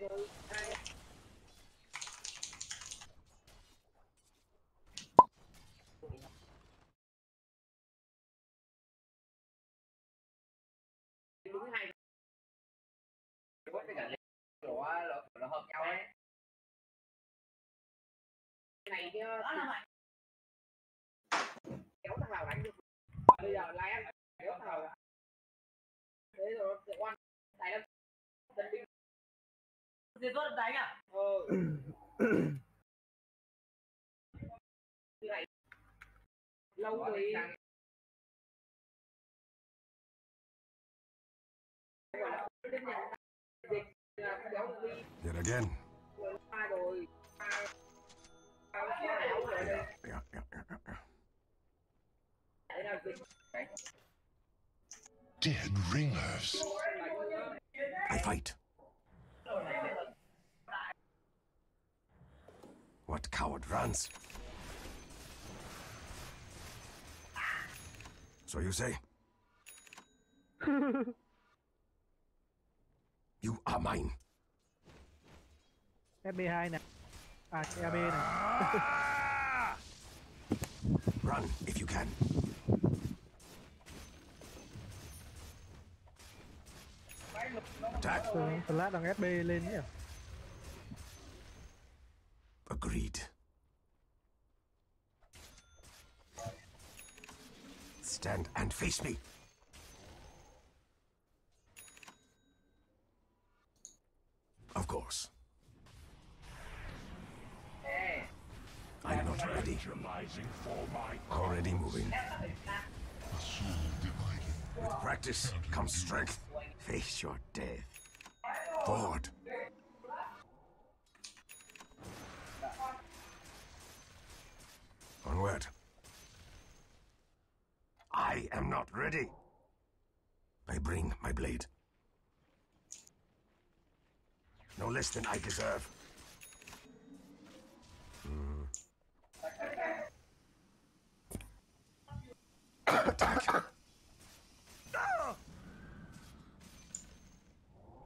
này kia kéo thằng nào đánh được? Bây giờ lai kéo thằng nào? Thế rồi quan oan tại nó tân binh Thì tốt đánh à? ờ như lâu rồi gọi là đến nhà dịch là kéo được đi Yet again. rồi qua rồi qua qua cái này không rồi đây Yeah, yeah, yeah, yeah, yeah, yeah. đấy là dịch Dead ringers. I fight. What coward runs? So you say? you are mine. FB2 nè à cái AB nè Ah! Run if you can. Attack. Thường flash bằng SB lên nhỉ Agreed. Stand and face me. Of course. I'm not ready. Already moving. With practice comes strength. Face your death. Forward. Onward. I am not ready. I bring my blade. No less than I deserve. Hmm.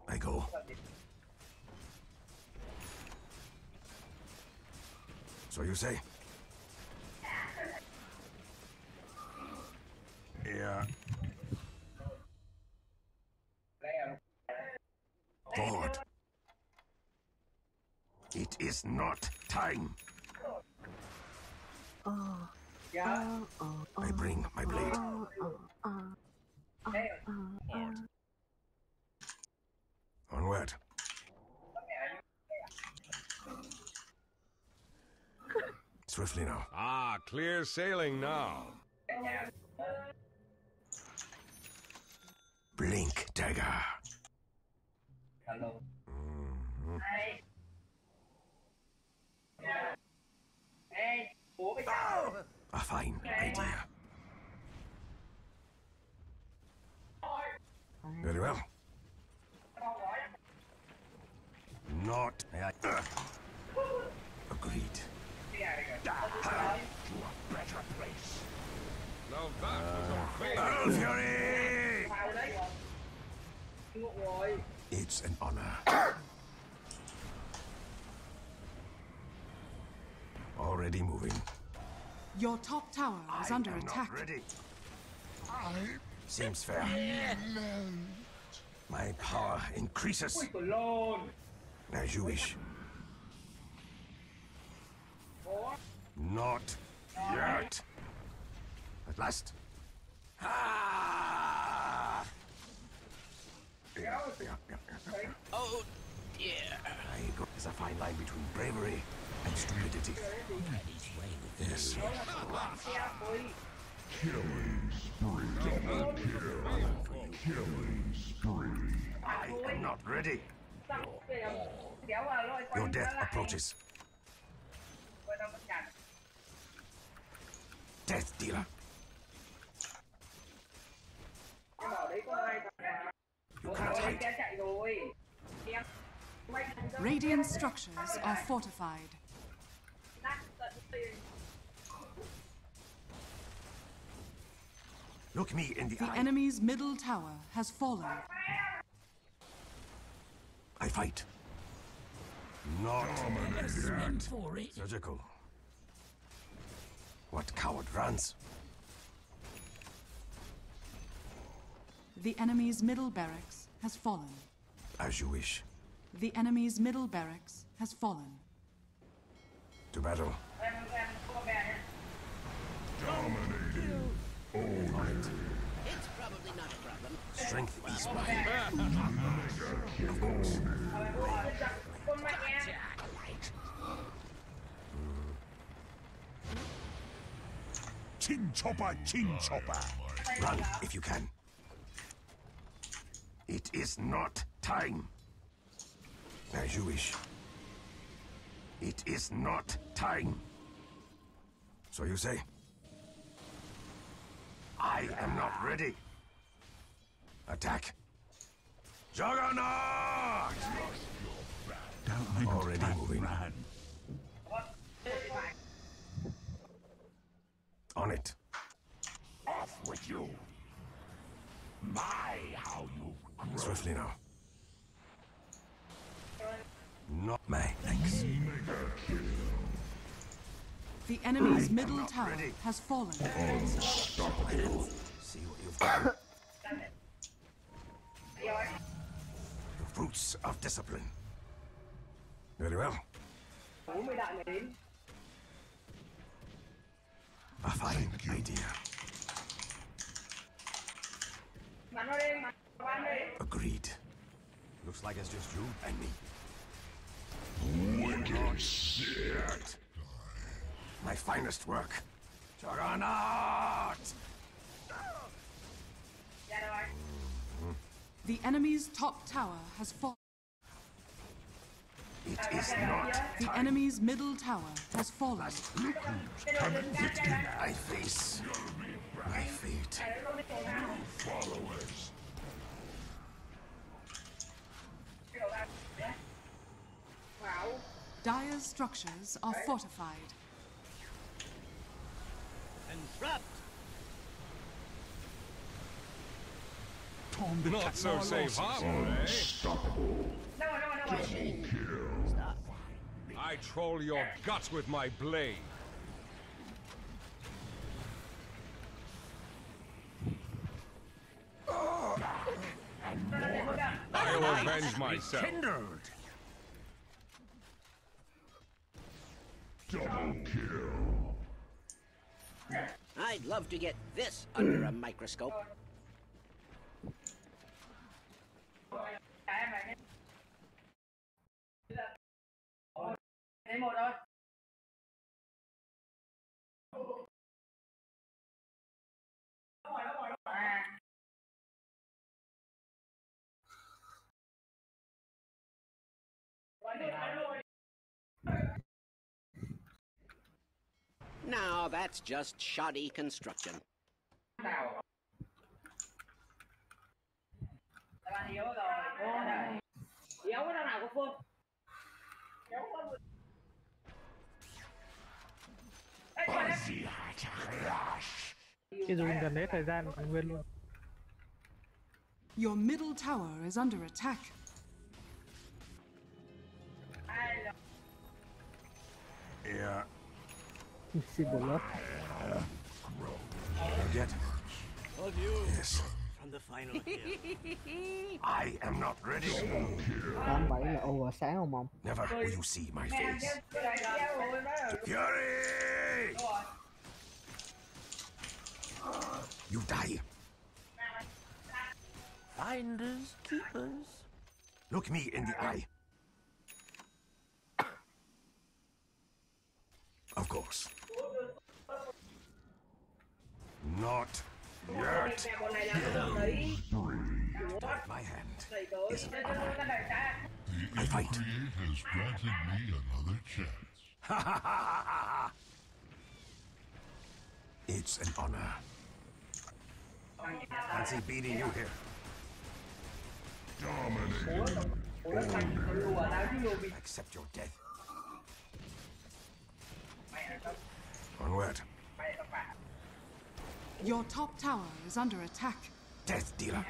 I go. So you say? Yeah. Forward. It is not time. dạ I bring my blade. Onward. Swiftly now. Ah, clear sailing now. Blink dagger. hello Mhm. ê bố bây giờ A fine idea. Very well. Not. Uh, agreed. Now that was a fail. Battle Fury! sao đấy ngộ rồi It's an honor. Already moving. Your top tower is I under am not attack. ready. Seems fair. My power increases ui tụi as you wish. Not yet. At last. Ah! Yeah, yeah, yeah, yeah, yeah. oh dear I go. There's a fine line between bravery and stupidity. Yes. xe ui I am not ready. xong kìa kéo vào lôi quay Your death approaches. quay đâu mất chặt Death dealer. Em ở đấy có ai cả You một cannot thằng ấy hide. sẽ chạy rồi em mày Radiant structures are fortified. nát tận tiền Look me in the The eye. enemy's middle tower has fallen. I fight. Not surgical. What coward runs? The enemy's middle barracks has fallen. As you wish. The enemy's middle barracks has fallen. To battle. Dominating. All right. It's probably not a problem. Strength is mine. Chin chopper, chin chopper. Run if you can. It is not time. As you wish. It is not time. So you say? I am not ready. Attack. Juggernaut! Don't make Already moving. On it. Off with you. My, you Swiftly now. Not me. thanks. The enemy's middle tower ready. has fallen. Unstoppable. See what you've the fruits of discipline. Very well. A fine idea. Agreed. Looks like it's just you and me. Wicked shit! My finest work. The enemy's top tower has fallen. It is not The time. enemy's middle tower has fallen. Last look who's coming I face my fate. Followers. Dire's structures are fortified. Construct. Not so safe harbor, eh? no no no Stop. I troll your guts with my blade. I'll avenge myself. I'd love to get this under a microscope. Now that's just shoddy construction. Your middle tower is under attack. Yeah. You see the look? Forget Yes. From the final I am not ready. Tám bảy là ô sáng không ông? Never will you see my face. Fury! You die. Finders keepers. Look me in the eye. Of course. Not yet. My hand is The I fight. has granted me another chance. It's an honor. Fancy beating you here. Dominated. Accept your death. Onward. Your top tower is under attack. Death dealer.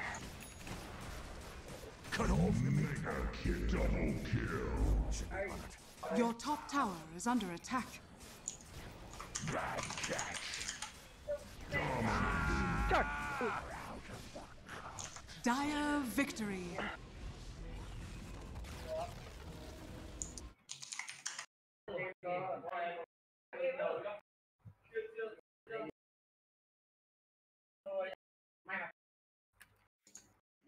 Cut off Mega kill. Double kill. Your top tower is under attack. Bad catch. Dire victory.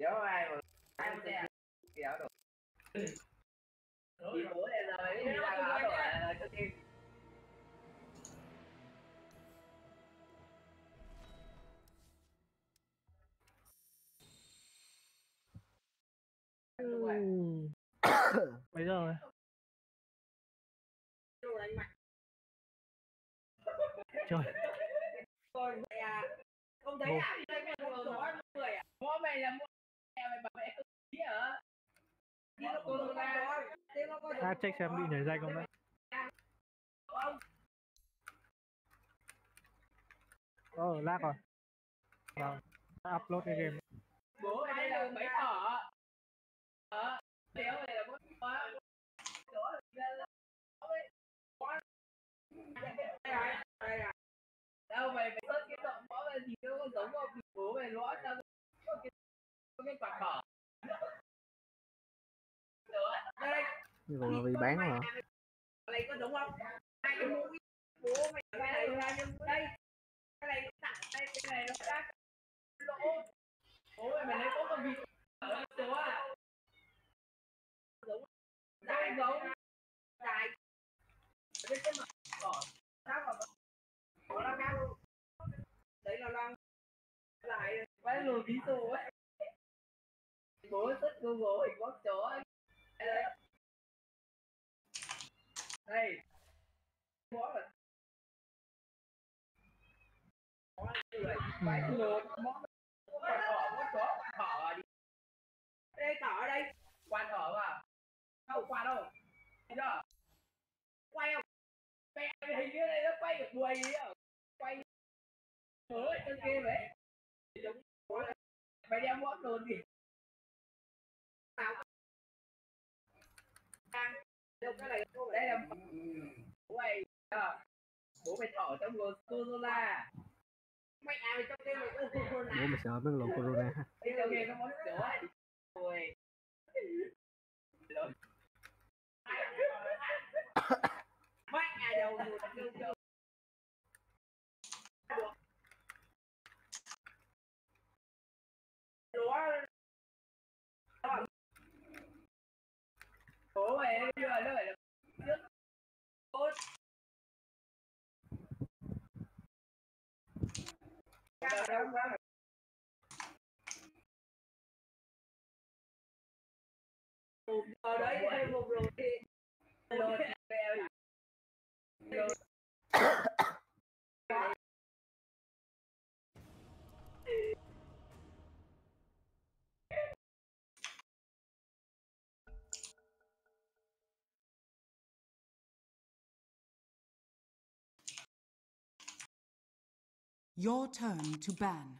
Nếu ai mà ai sẽ kéo được thì bố này là mấy đi ra áo rồi là cho tim Bây giờ rồi. Trời, rồi mẹ. À? Không thấy à đây mẹ đồ nói người à bố mày là mua mẹ mày bảo mẹ không biết hả đi nó cô ra đi nó check xem bị nhảy dây không đấy. Ờ, lag rồi. Vâng, ta upload cái game. bố mày đây là mấy thỏ? Ờ đéo này là bố quá à? đâu mày phải search cái giọng bó là gì đâu có giống không bố mày lõa sao cái cái quả thỏ. Đây. Như vậy mà vì bán mà. này có đúng không hai cái mũi bố mày cái này ra nhưng đây cái này đây cái này nó ra lỗ bố mày mày lấy có con vịt ở chỗ à giống dài giống dài cái mặt cỏ sao mà có đấy là lại quay lùi ví dụ ấy bố thích google hình bóc chó ấy đây. Bó là người quay lùi bó quả thỏ bó chó quả thỏ đi. Đây thỏ ở đây. Quả thỏ vào. Đâu quả đâu? Thấy chưa quay không mẹ hình như này nó quay được đuôi ấy à. Quay mới trên kia giống mày đem bóp luôn gì đâu cái này đây là bố mày à, bố mày thỏ trong người Corolla. Mày à mày trong mày có Corolla. Bố mày sợ mấy lộn corona. đi trong game nó món chỗ ấy rồi mày à đầu rồi đâu đâu bố mày bây giờ nó phải là đấy một rồi thì rồi rồi Your turn to ban.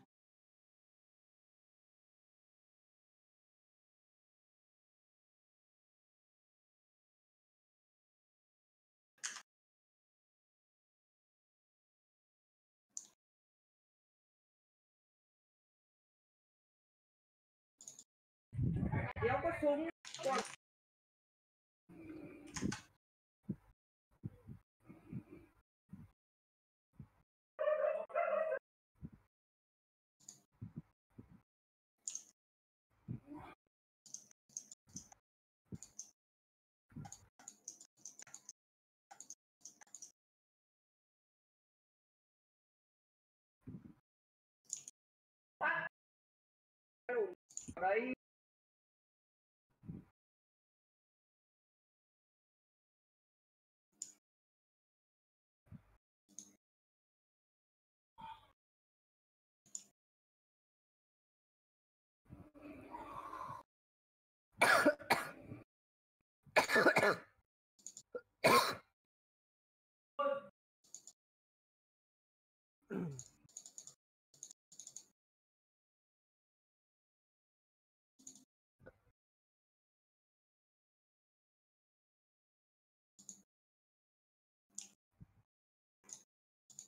Còn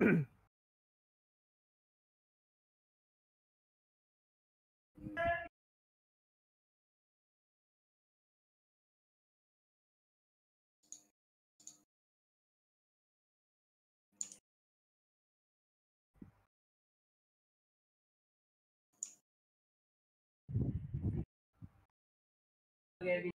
ở đấy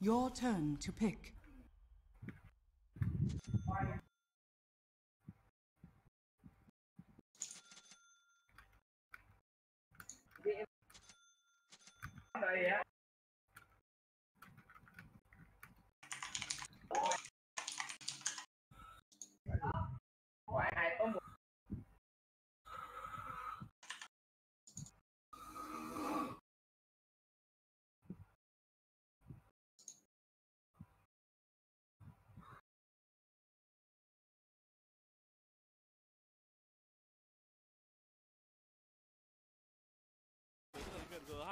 Your turn to pick.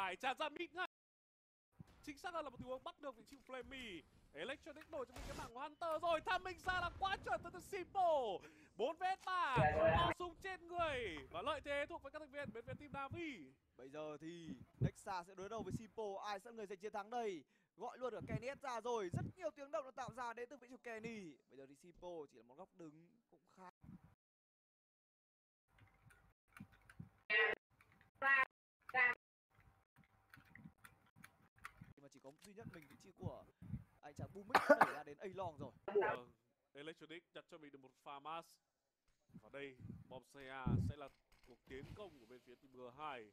Thành viên G2 tràn ra mid ngay. Chính xác hơn là một tình huống bắt được vị trí của Flammy Electronic đổi cho mình cái bảng của Hunter rồi. Tham minh ra là quá chuẩn từ từ Simple. 4 vs 3 bao súng trên người. Và lợi thế thuộc về các thành viên bên phía team Navi. Bây giờ thì Nexa sẽ đối đầu với Simple, ai sẽ người giành chiến thắng đây? Gọi luôn ở Kenny ra rồi, rất nhiều tiếng động được tạo ra đến từ vị trí của Kenny. Bây giờ thì Simple chỉ là một góc đứng cũng khá Nhưng mà chỉ có duy nhất mình vị trí của anh chàng Bumix đẩy ra đến A-Long rồi. Vâng, Electronic đặt cho mình được một pha mass. Và đây Bombsea sẽ là cuộc tiến công của bên phía team G2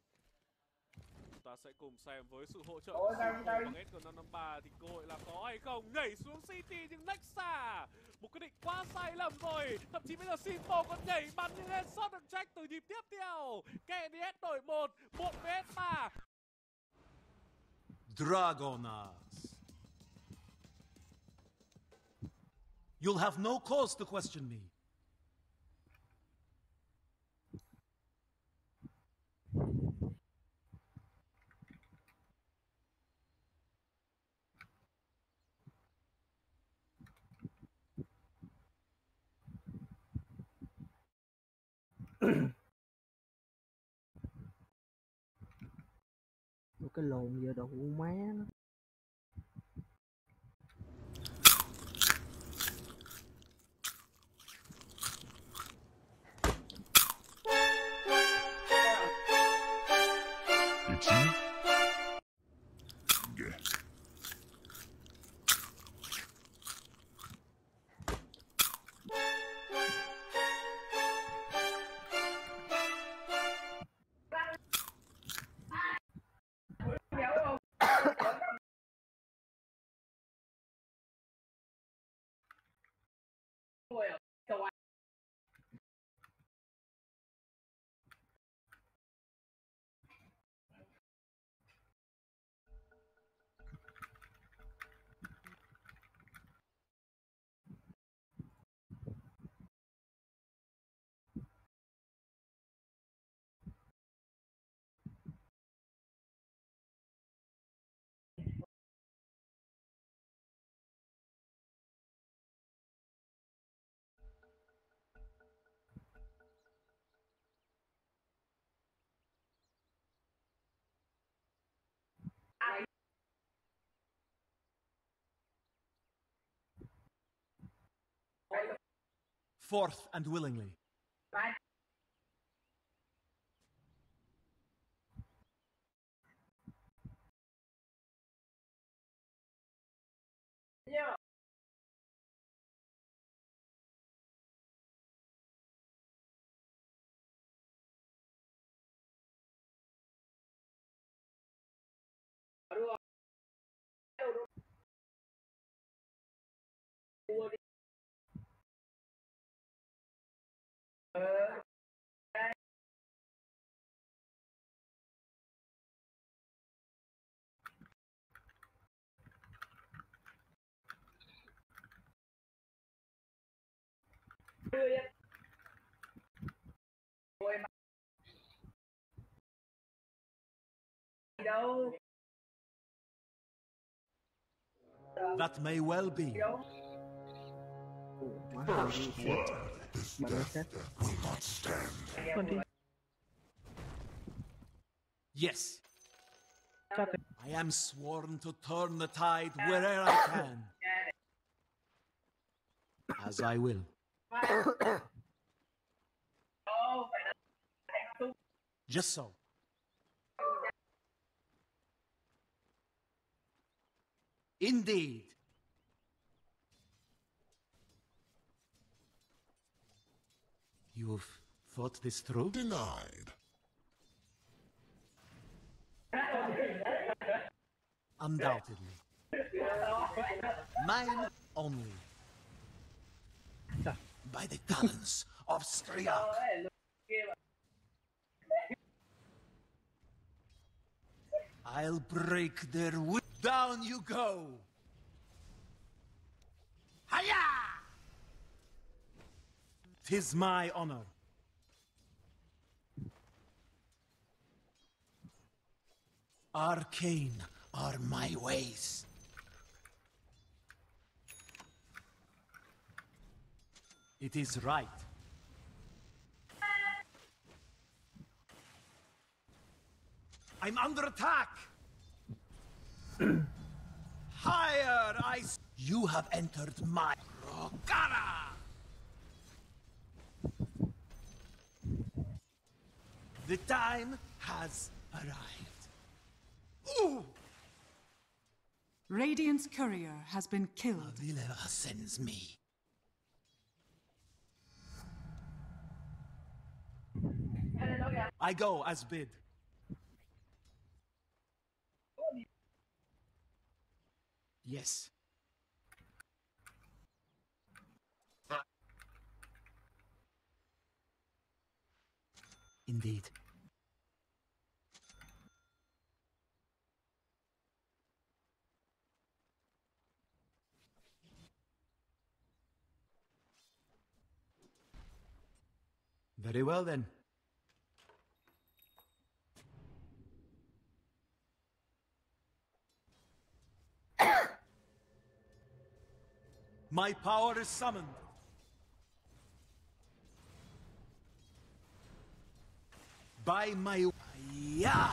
chúng ta sẽ cùng xem với sự hỗ trợ của bằng SG553 thì cơ hội là có hay không? Nhảy xuống City nhưng Nexa một quyết định quá sai lầm rồi. Thậm chí bây giờ Simple còn nhảy bắn những headshot được trách từ nhịp tiếp theo. KDS đổi một một vs 3 Dragonus. You'll have no cause to question me. cái lồn giờ đủ má nó. go forth and willingly. That may well be. First world. This death will not stand. Yes. I am sworn to turn the tide wherever I can. As I will. Just so. Indeed. You've thought this through? Denied. Undoubtedly. Mine only. By the talons of Striak. I'll break their wi- Down you go! Hiya! Tis my honor. Arcane are my ways. It is right. I'm under attack! Higher, I. You have entered my. Rogara! The time has arrived. Ooh! Radiant's courier has been killed. Vileva sends me. I go as bid. Yes. Indeed. Very well then. My power is summoned. By my... Yeah!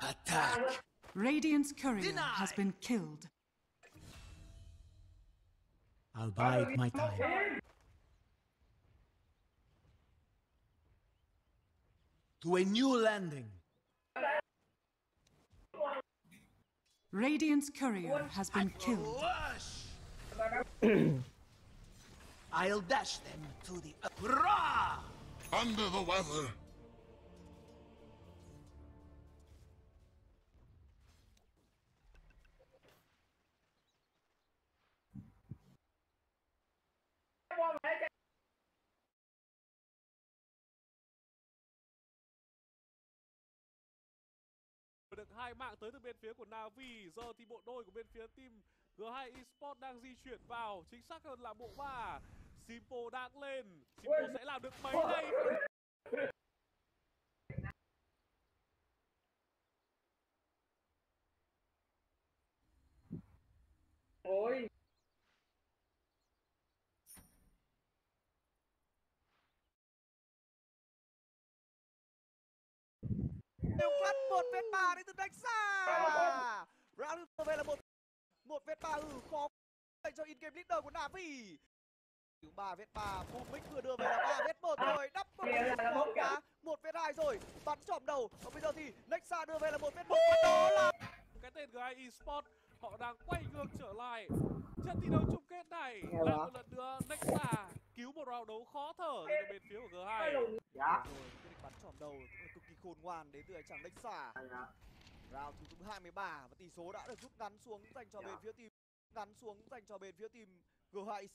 Attack! Radiant's courier Deny. has been killed. I'll bide my time. To a new landing. Radiant's courier has been killed. I'll dash them to the... Rah! Under the weather. Hai mạng tới từ bên phía của Navi. Giờ thì bộ đôi của bên phía team G2 Esports đang di chuyển vào. Chính xác hơn là bộ ba. Simpo đang lên. Simpo sẽ làm được mấy đây ôi. Phát một vết ba đến từ đánh xa. Round về là một một vết ba hừ khó dành cho in game leader của navi. Thứ ba vết ba Pumic vừa đưa về là ba vết một rồi đắp một vết một vết hai rồi bắn trỏm đầu. Và bây giờ thì nexa đưa về là một vết một và đó là cái tên GI Esports họ đang quay ngược trở lại. Trận thi đấu chung kết này lại một lần nữa Nexa cứu một round đấu khó thở trên bên phía của G2 rồi quyết định bắn trỏm đầu cũng là cực khôn ngoan đến từ anh chàng nexa round thứ thứ 23 và tỷ số đã được rút ngắn xuống dành cho bên phía team ngắn xuống dành cho bên phía team G2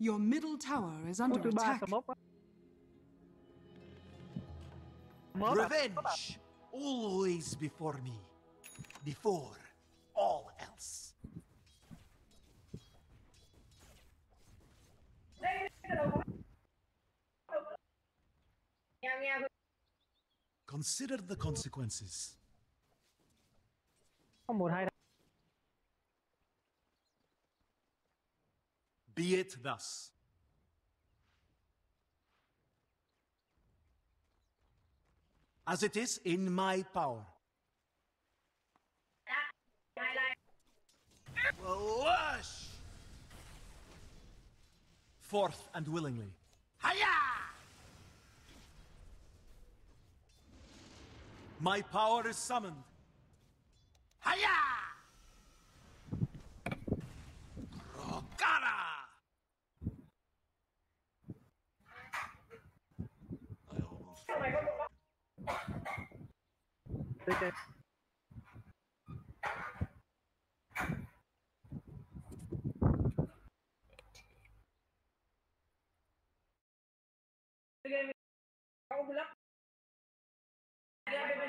Your middle tower is under attack. smoke á Smoke à? Revenge always before me, before all else. nghe nghe Consider the consequences. có một hai Be it thus. As it is in my power. Lush! Forth and willingly. Hiya! My power is summoned. Hiya! Rogara! I almost Đây, đây. không lắm Nghe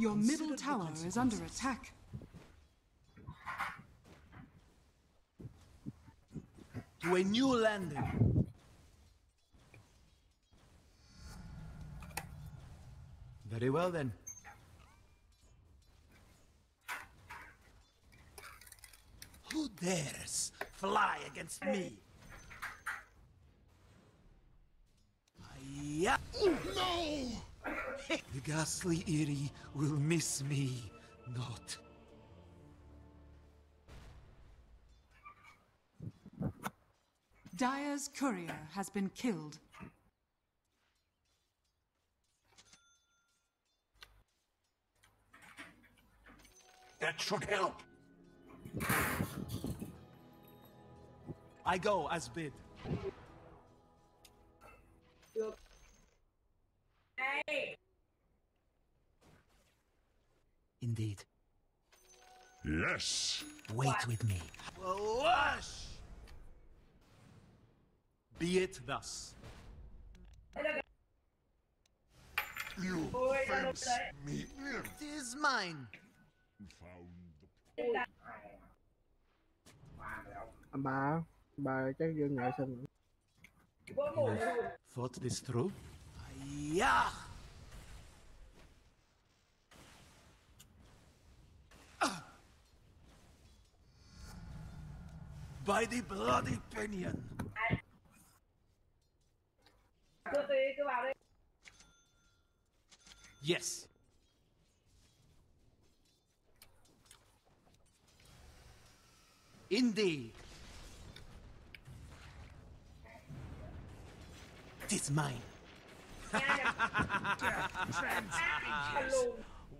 Your middle tower is under attack. to a new landing. Very well then. Who dares fly against me? Yeah. Oh, no! The ghastly Eyrie will miss me not. Dire's courier has been killed. That should help. I go as bid. Hey, Indeed. Yes. Wait with me. Lush! Be it thus. You Ôi, ra fence me in. It is mine. Found bà bà chắc dương ngại sân có Thought this through? Yeah! By the bloody pinion! cứ tí cứ Yes. Indeed. It is mine.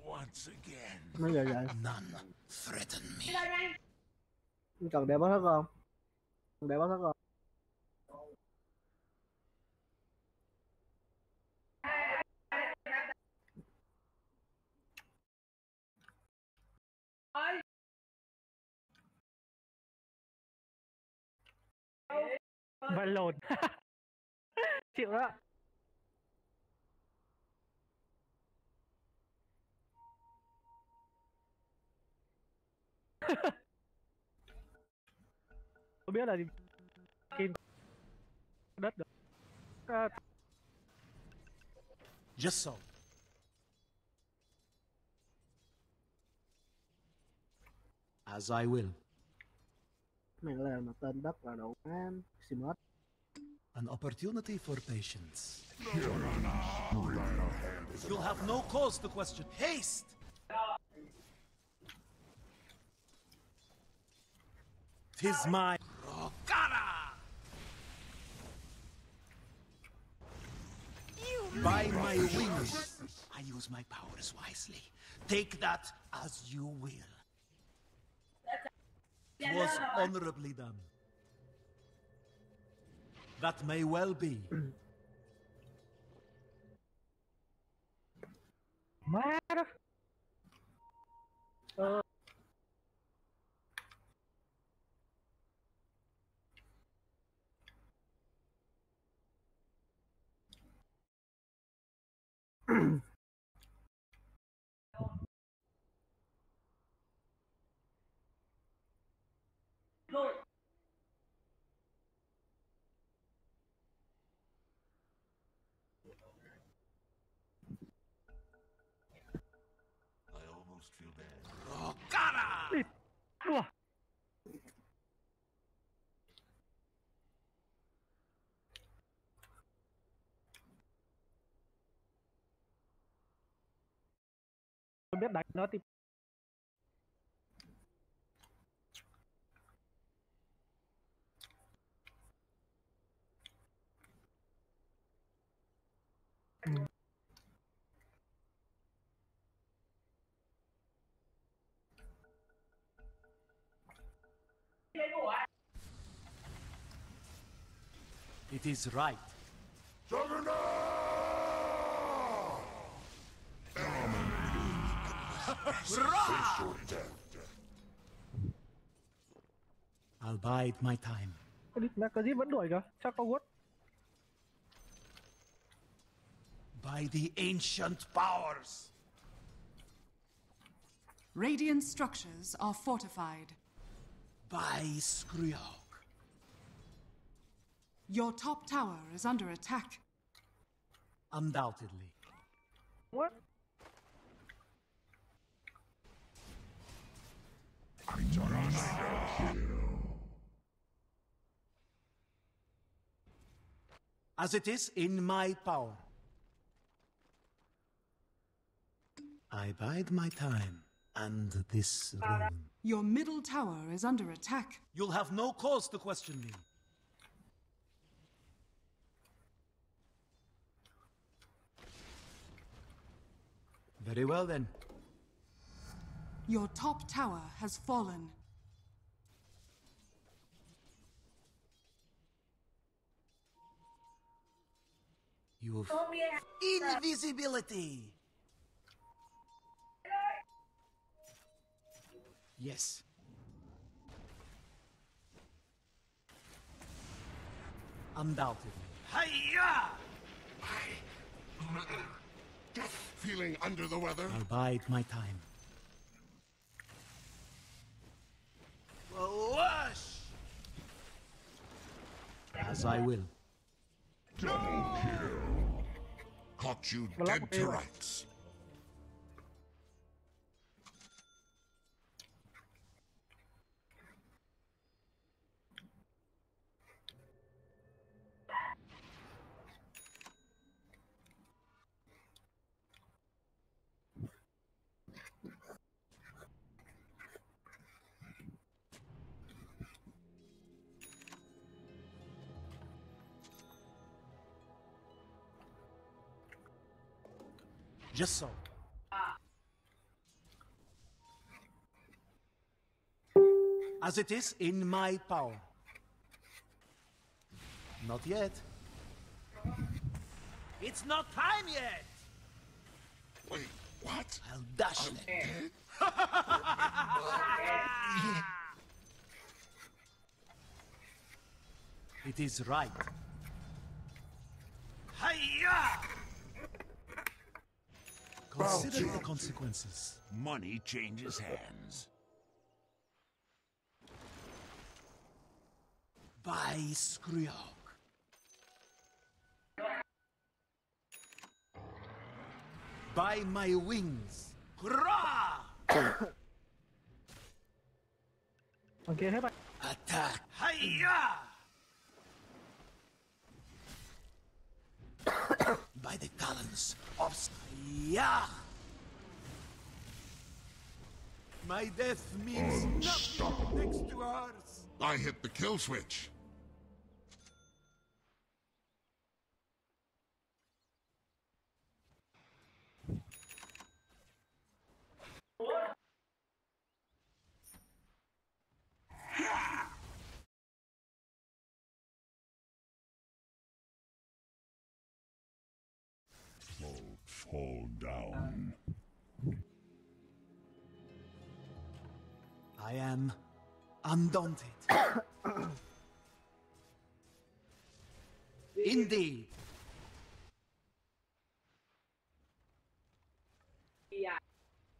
once again. nó giờ vậy None threaten me. nhanh cần để báo không để báo thức rồi và lột chịu đó Ha ha. Tôi biết là kim đất được à, Just so. As I will. Này là mà tên đất là độ án Simus. An opportunity for patience. You'll have no cause to question. Haste! Tis my Rokara! By my wings, I use my powers wisely. Take that as you will. Was honorably done. That may well be. má đó mm biết đánh nó thì. It is right. I'll bide my time. Necrosis vẫn đuổi kìa chắc có quất By the ancient powers. Radiant structures are fortified. By Skryok. Your top tower is under attack. Undoubtedly. what As it is in my power. I bide my time and this room. Your middle tower is under attack. You'll have no cause to question me. Very well then. Your top tower has fallen. You've invisibility. Yes. Undoubtedly. Hiya! Feeling under the weather? I'll bide my time. Wash! As I will. Double kill. Caught you dead to rights. Just so. As it is in my power. Not yet. It's not time yet! Wait, what? I'll dash them. Dead? It is right. Hiya! Consider the consequences. Money changes hands. By Skryok. By my wings. Hurrah! okay, bye. Attack. Hiya! by the talons of Hiya! My death means nothing next to ours. I hit the kill switch. I am undaunted. Indeed. Yeah.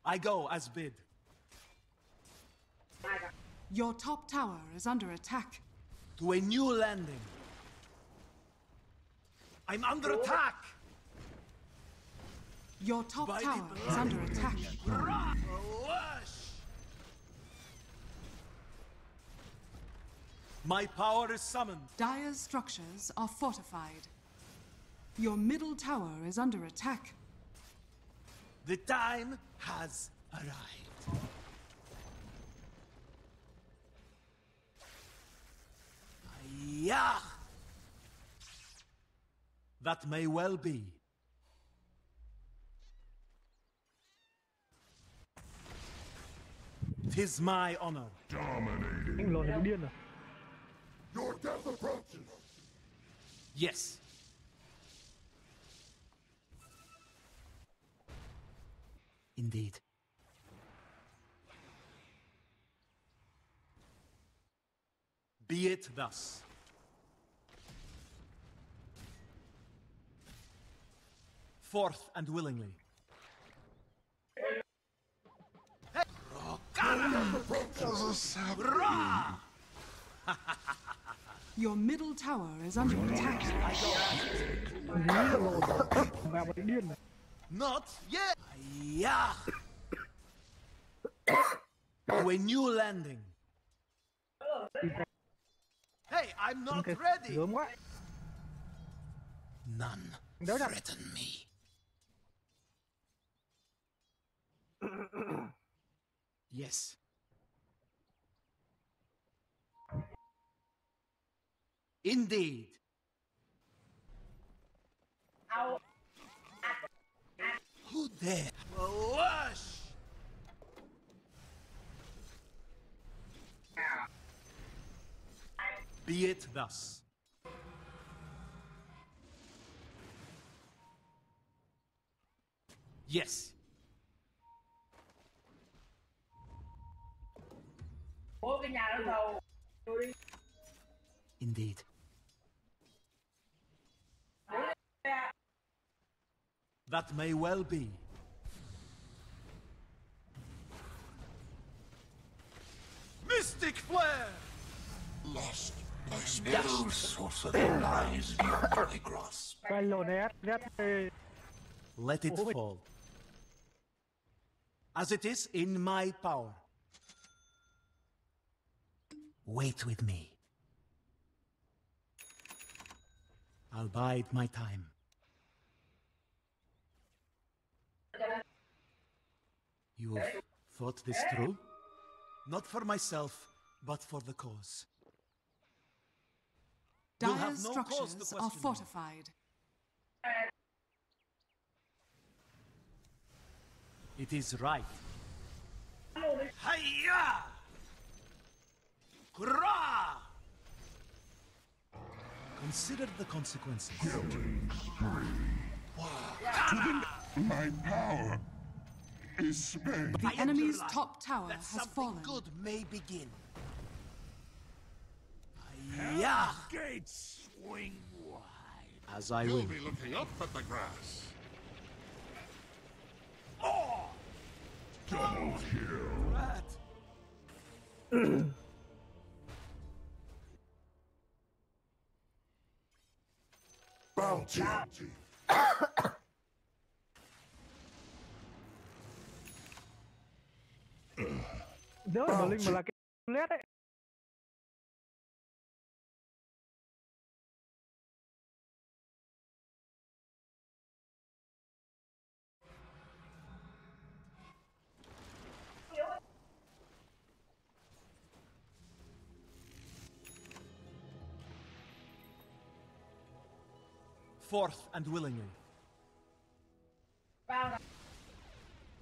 I go as bid. Your top tower is under attack. To a new landing. I'm under attack! Your top By tower is under attack. Hurrah! Wash! My power is summoned. Dire's structures are fortified. Your middle tower is under attack. The time has arrived. Yeah. That may well be. Tis my honor. Dominating. Your death approaches. Yes. Indeed. Be it thus. Forth and willingly. Rah! Your middle tower is under attack. Lý là lồn rồi. Vào một điên rồi. Not yet. Yeah. to a new landing. Hey, I'm not Ok, ready. None Đỡ đặt. threaten me. yes. Indeed. Who dare? Wash! Be it thus. Yes. Bố cái nhà đó thầu. Tôi đi. Indeed. That may well be. Mystic Flare! Lost. My spell sorcery lies beyond my grasp. Cái lồn này át. Át. ê, Let it fall. As it is in my power. Wait with me. I'll bide my time. You have thought this through? Not for myself, but for the cause. Dire's no cause structures are fortified. It is right. Hiya! Hurrah! Consider the consequences. My power is spent. The enemy's top tower that has something fallen. good may begin. Hiya! Gates swing wide. As I You'll will. be looking up at the grass. Oh! Double kill. Bounty. Mà Linh mà là Forth and willingly.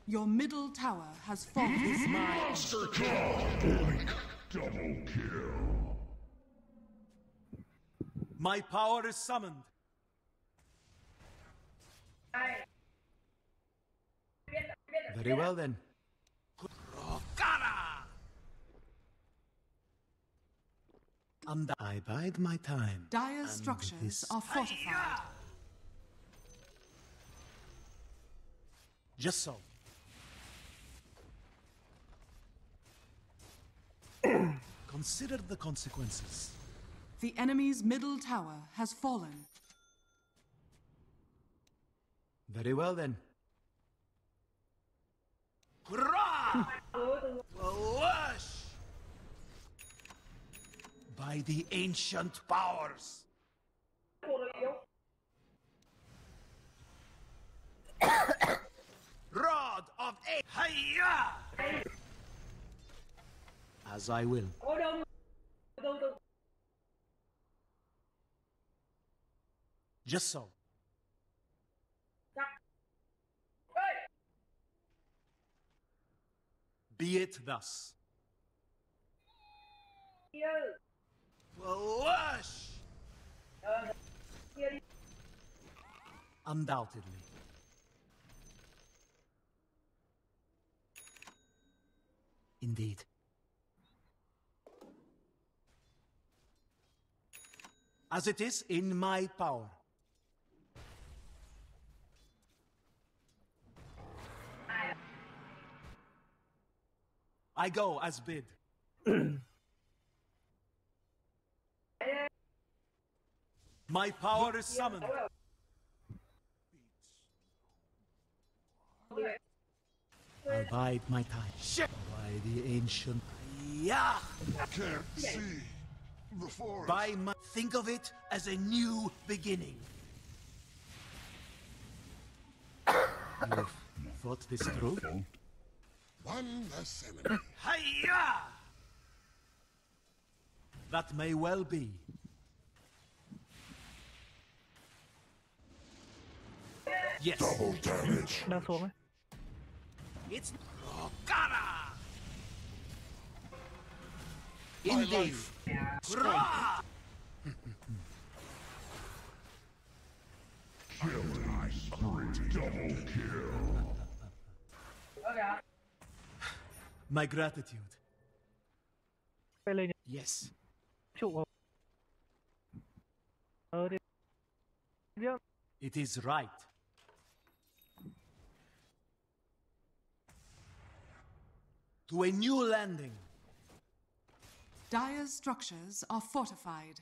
Your middle tower has fallen. Monster kill. Double kill. My power is summoned. Very well then. And I bide my time. Dire structures this- are fortified. Just so. Consider the consequences. The enemy's middle tower has fallen. Very well then. Hurrah! Whoosh! By the ancient powers. Rod of A. Hiya! As I will. Just so. Be it thus. kia Whoosh! Ờ kia đi Undoubtedly. Indeed. As it is in my power. I go as bid. my power is summoned. I bide my time. Shit! By the ancient. Yeah! Can't see the forest. By my. Think of it as a new beginning. You've thought this through? One less enemy. Hiya! That may well be. Yes. Double damage. đang xuống ấy It's Rokara! My Indeed. Hurrah! Killing spree. Double kill. My gratitude. Yes. trụ không? Ờ đi Biết It is right. To a new landing. Dire's structures are fortified.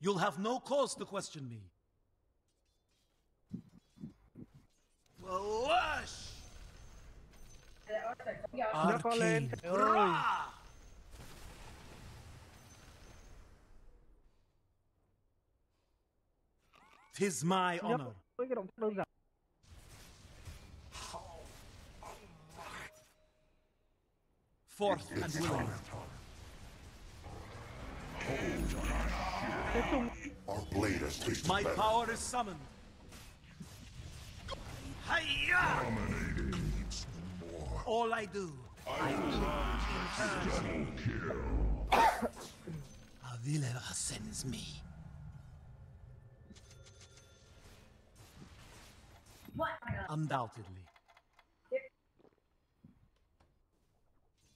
You'll have no cause to question me. Whoosh! Nhắc Arcane. trời ơi Hurrah! Tis my honor. Forth and willing. Thế chung Our blade has tasted My better. power is summoned. Hiya! Dominating needs more. All I do, I do in turn. Double kill. Avilera sends me. Undoubtedly.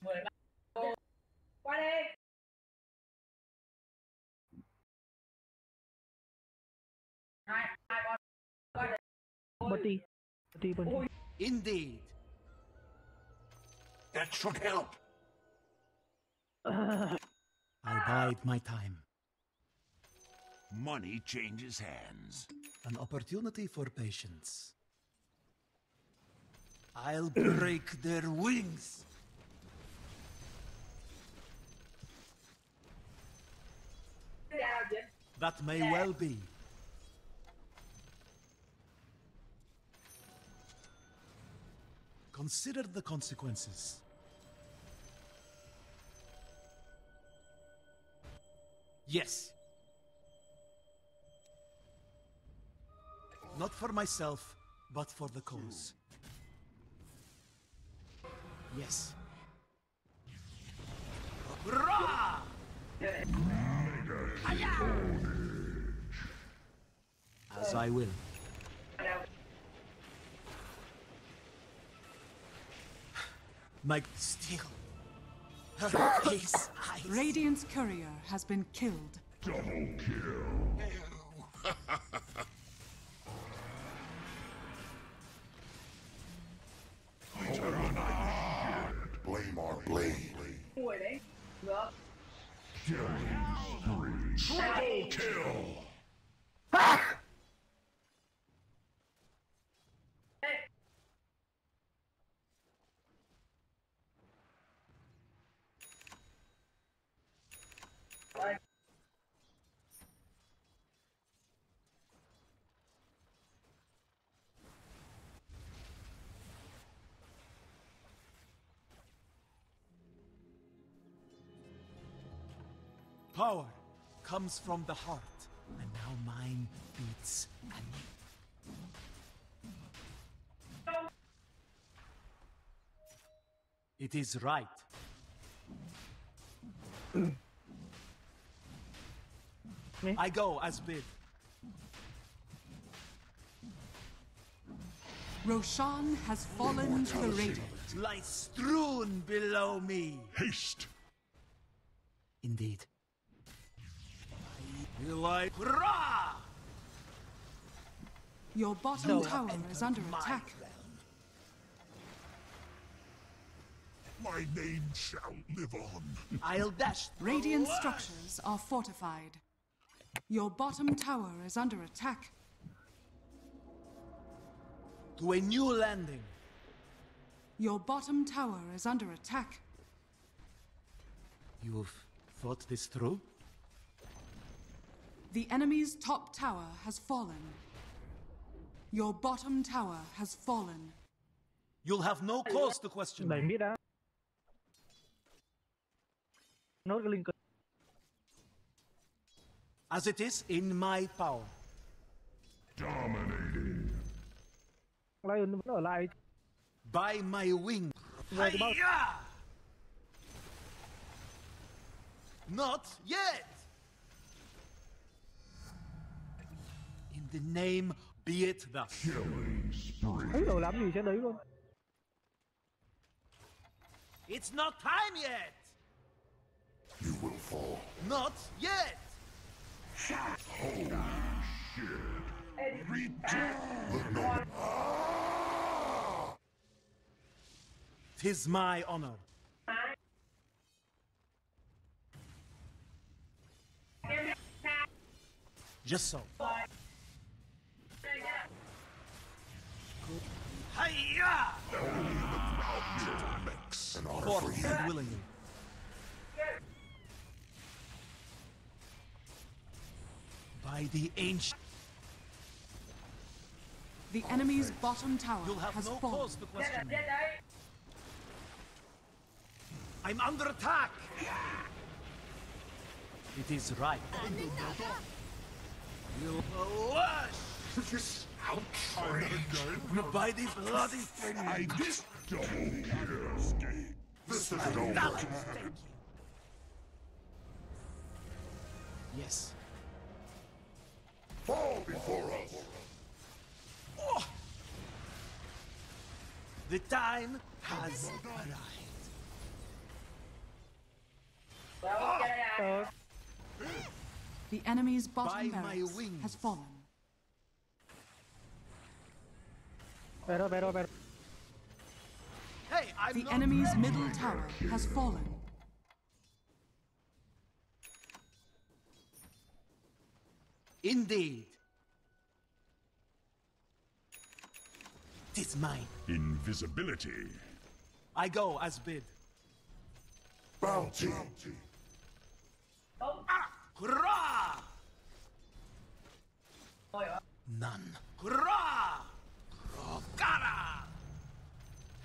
Qua đây hai hai con Indeed. That should help. I bide my time. money changes hands. An opportunity for patience. I'll break their wings. That may well be. Consider the consequences. Yes. Not for myself, but for the cause. Yes. Rah! As I will. My steel. Her face. Radiant's courier has been killed. Double kill. Blame our blade. Ui đấy. Được. Triple kill! Ah! Power comes from the heart, and now mine beats anew. It is right. I go as bid. Roshan has fallen to the Radiant. Lies strewn below me. Haste! Indeed. I feel like Rah! Your bottom No tower is under my attack. realm. My name shall live on. I'll dash. Radiant the structures are fortified. Your bottom tower is under attack. To a new landing. Your bottom tower is under attack. You've thought this through? The enemy's top tower has fallen. Your bottom tower has fallen. You'll have no cause to question đẩy me. mid nốt cái link As it is in my power. Dominating. Lion vẫn ở lại By my wing. Về từ bao Hi-ya! Not yet! In the name be it thus. Killing spree. thấy rồi làm gì trên đấy luôn It's not time yet! You will fall. Not yet! Holy shit. Return. Tis my honor. Just so. Hiya! Mix. An honor Forth for you. and willingly. By the ancient, The enemy's bottom tower you'll have has no fallen. cause to question me. Chết đấy. I'm under attack! It is right. You wash This outrage. by the bloody I this double kill. This is no balance. Thank you. Yes. fall before us. Oh. The time has arrived. ờ The enemy's By bottom my barracks wings. has fallen. Về rồi về rồi về rồi Hey, I'm The not enemy's middle tower has fallen. Indeed. Tis mine. Invisibility. I go as bid. Bounty. Oh. Ah, hurrah! None. Hurrah!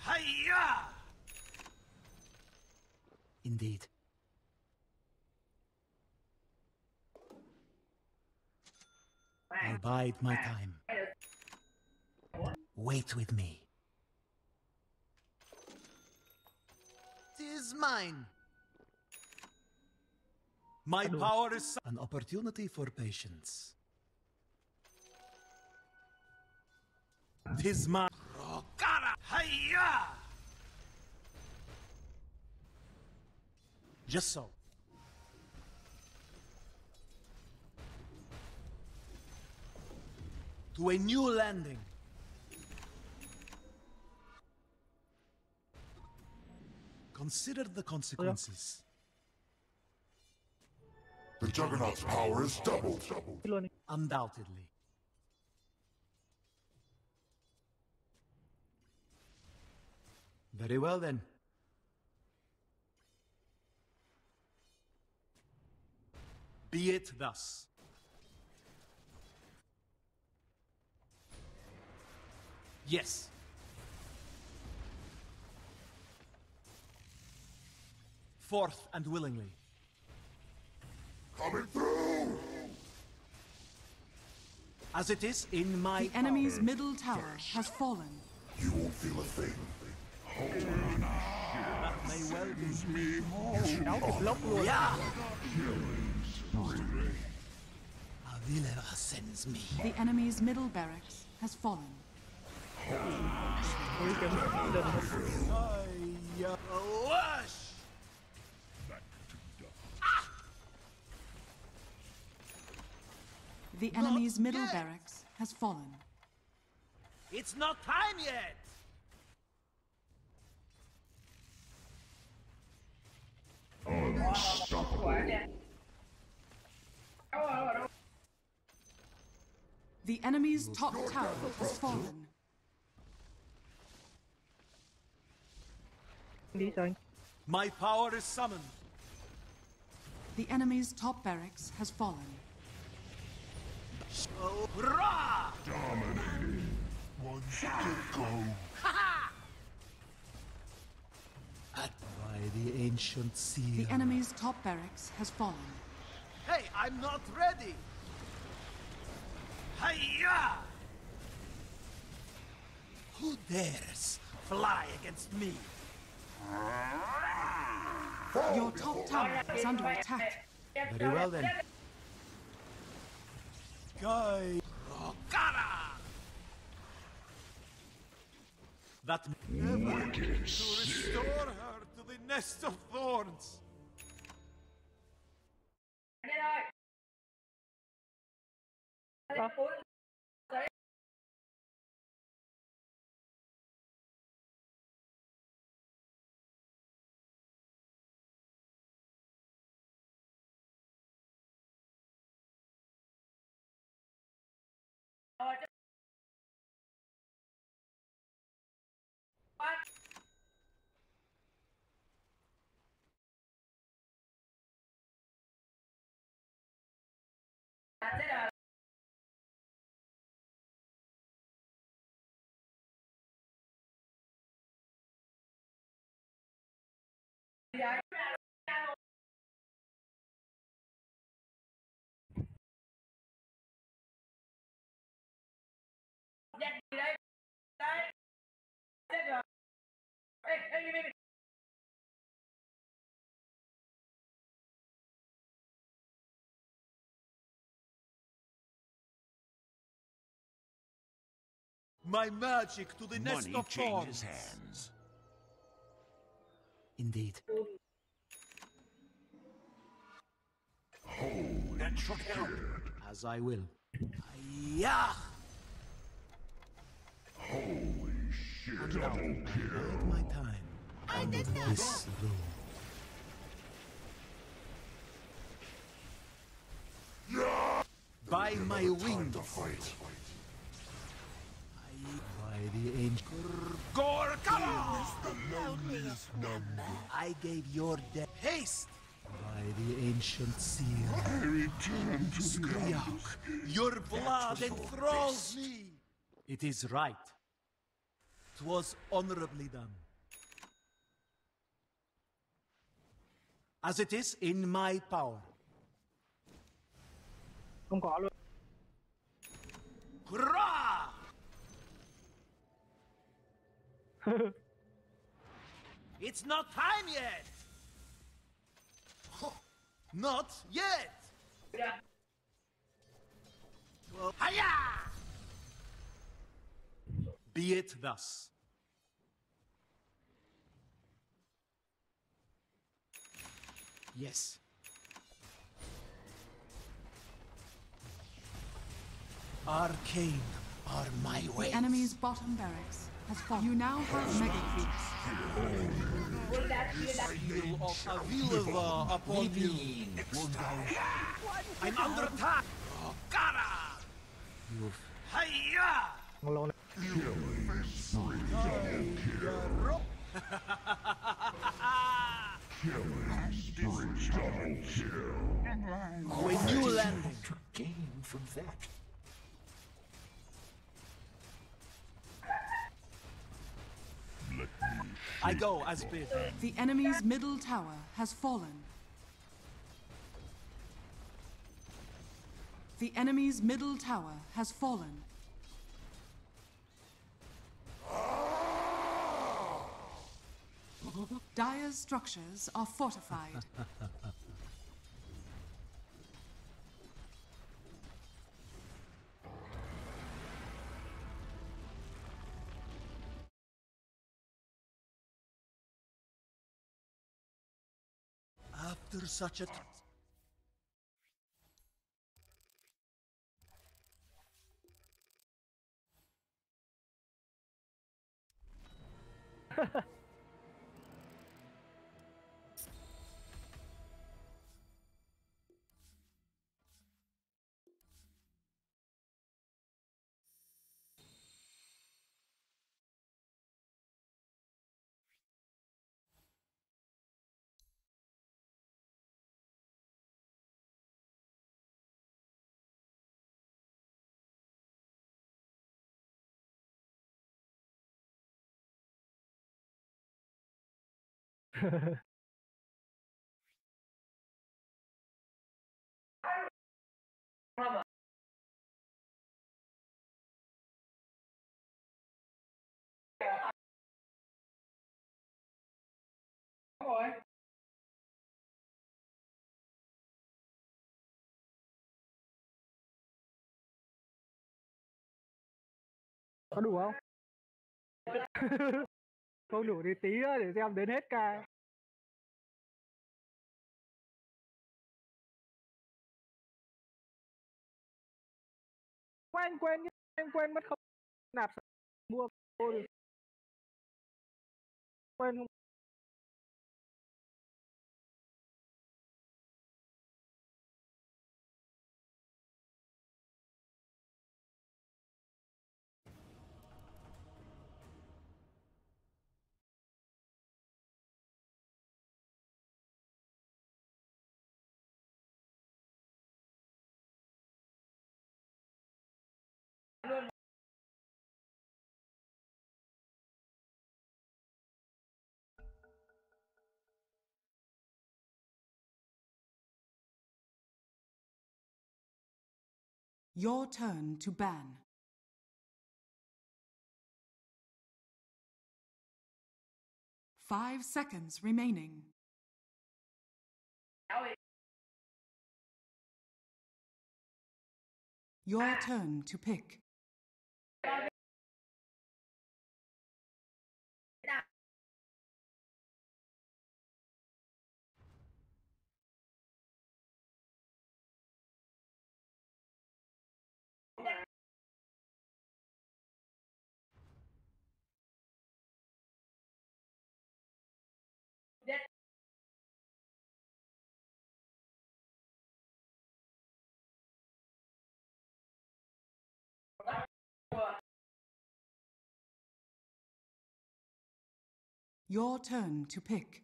Hiya! Indeed. I'll bide my time. Wait with me. Tis mine. My power is an opportunity for patience. Tis mine. Hiya! Just so. To a new landing. Consider the consequences. The Juggernaut's power is doubled. Undoubtedly. Very well then. Be it thus. Yes. Forth and willingly. Coming through! As it is in my The enemy's middle tower has fallen. You won't feel a thing. May well be. Avilera sends me. The enemy's middle barracks has fallen. The enemy's middle barracks has fallen. It's not time yet! The enemy's top tower has fallen. đi. My power is summoned. The enemy's top barracks has fallen. Oh, hurrah! Dominating. One to go. By the ancient seal. The enemy's top barracks has fallen. Hey, I'm not ready! Hiya! Who dares fly against me? Your top tower is under attack. Very well then. Guy Rogara! That never to restore her to the nest of thorns. My magic to the nest Money of changes thorns. hands. Indeed. Holy shit. As I will. Yeah! Holy shit. Double Bide kill. my time. I did Under this rule. By by my wings. I, by the ancient Gorkala! I gave your death haste by the ancient seal. I return to Skriak. Your blood enthralls me. It is right. 'Twas honorably done. As it is in my power. Không có. Hurrah! it's not time yet! Oh, not yet! Well, hiya! Be it thus. Yes. Arcane are my way. The enemy's bottom barracks. You now have mega creeps. Seal of Avilava upon you. I'm under attack. Gara! Hiya! Ngon lộn When you. To gain from that. I go as bid. The enemy's middle tower has fallen. The enemy's middle tower has fallen. Dire's structures are fortified. After such a. T- rồi Có đủ không? không đủ thì tí nữa để xem đến hết ca. anh quên anh quên mất không nạp mua cô được. Quên không Your turn to ban. Five seconds remaining. Your turn to pick. Your turn to pick.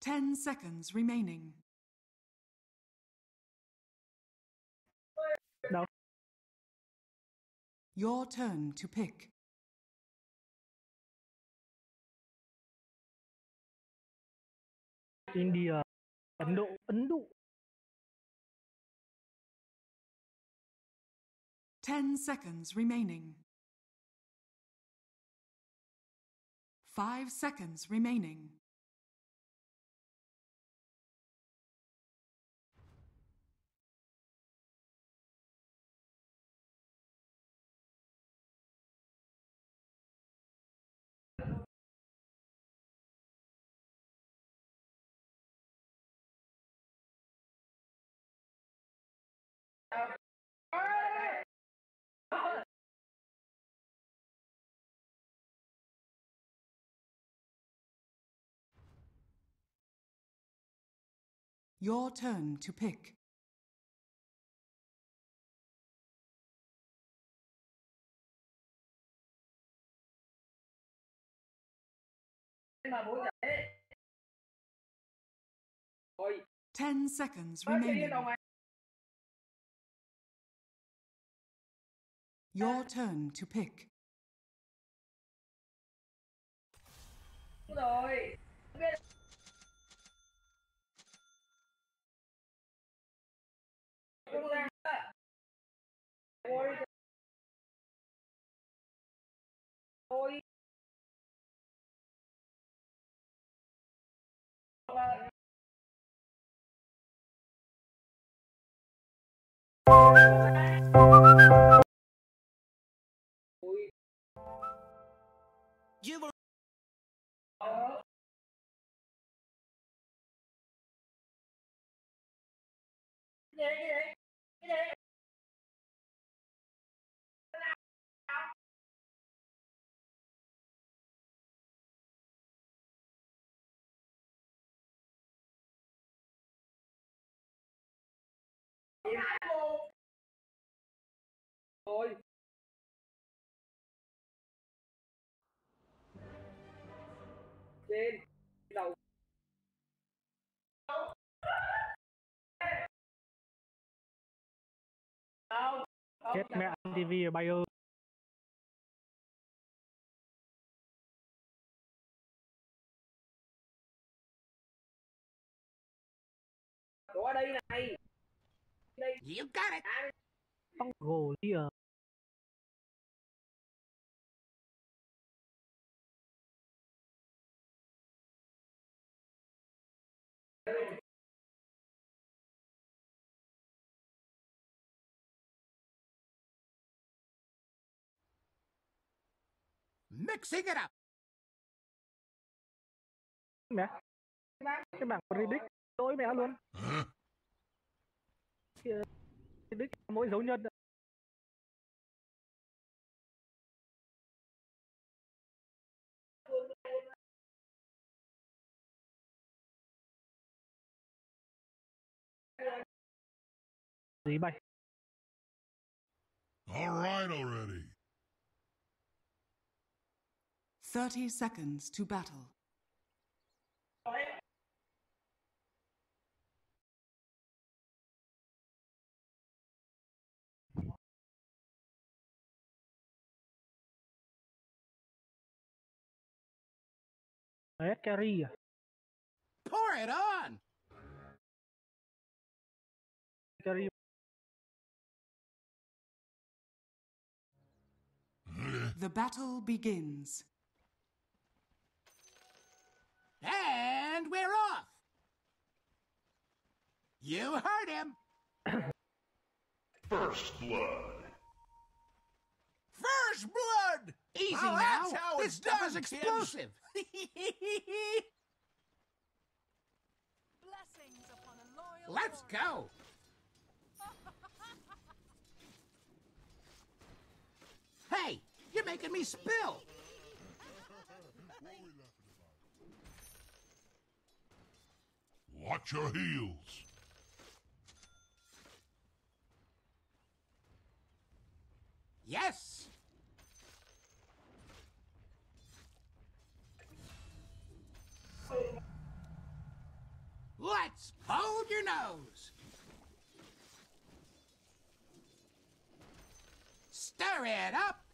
Ten seconds remaining. Đâu? Your turn to pick. India Ấn Độ Ten seconds remaining. Five seconds remaining. Your turn to pick. mà bố dạy Ôi, Ten seconds remaining. Your turn to pick. rồi Ôi You Cái gì thôi trên Chết mẹ ăn TV bay ơi. Ủa đây này. Đây You got it. Tóc gồ đi à Mixing it up. mẹ. Cái bảng predict tối mẹ luôn. Predict mỗi dấu nhân. Gì bay All right already. 30 seconds to battle. Hết Pour it on. The battle begins. And we're off. You heard him. First blood. First blood. Easy Oh, now. that's how this it's stuff done, is explosive. Blessings upon a loyal Let's go. Hey, you're making me spill. Watch your heels. Yes! Let's hold your nose. Stir it up.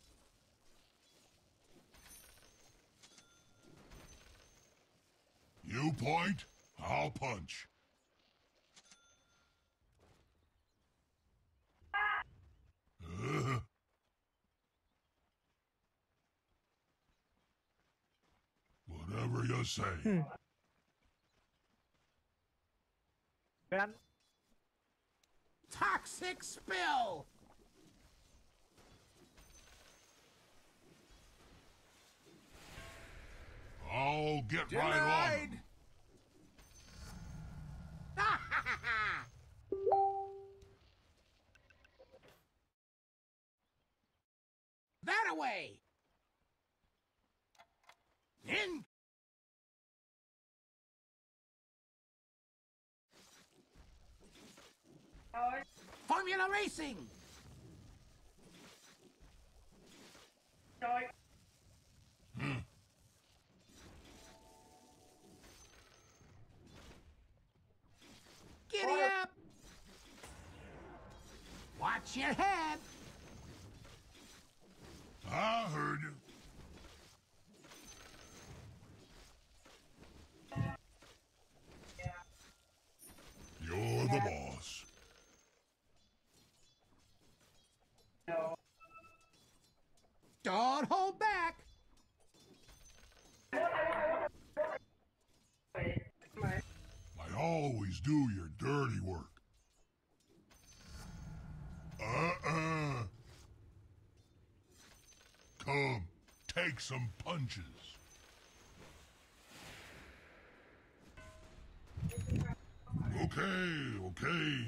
You point, I'll punch. Uh, whatever you say. Ben Toxic spill. I'll get right Formula Racing. Giddy up. Watch your head. I heard you. You're the boss. Don't hold back. I always do your dirty work. Uh-uh. Come, take some punches. Okay, okay.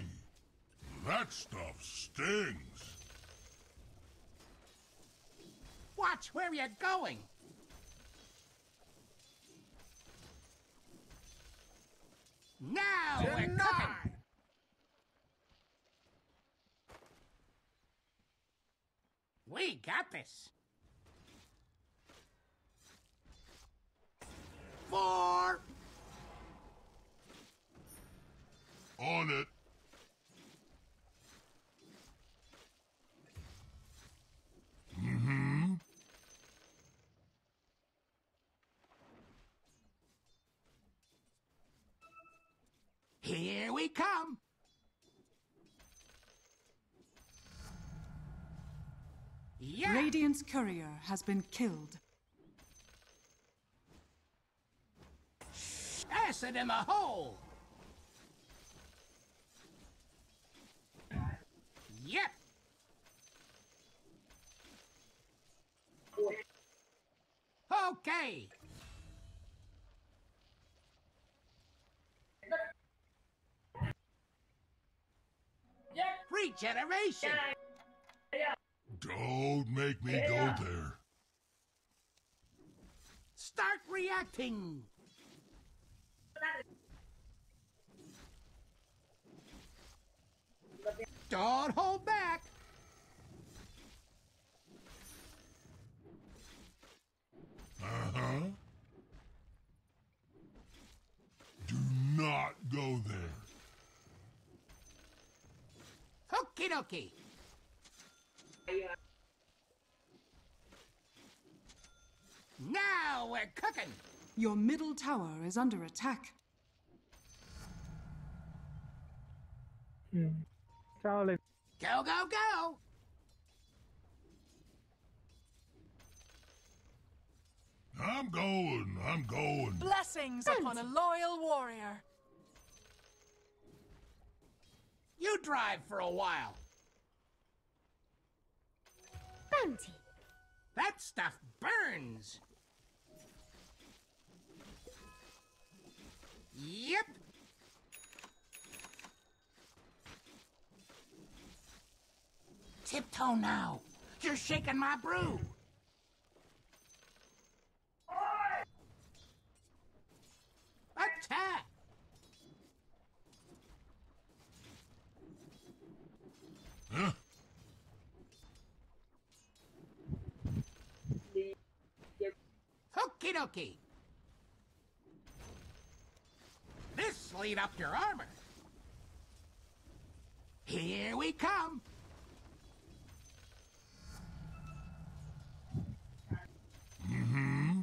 That stuff stings. Watch where you're going. Now we're cooking. We got this. Four. On it. Here we come. Yeah. Radiant's courier has been killed. Acid in the hole. Yep. Okay. Regeneration. Don't make me go there. Start reacting. Don't hold back. Uh-huh. Do not go there. Okie dokie. Now we're cooking. Your middle tower is under attack. ừ. sao lên Go, go, go. I'm going, I'm going. Blessings upon a loyal warrior. You drive for a while. Bounty. That stuff burns. Yep. Tiptoe now. You're shaking my brew. Attack. Huh? Okie dokie. This lead up your armor. Here we come. Mm-hmm.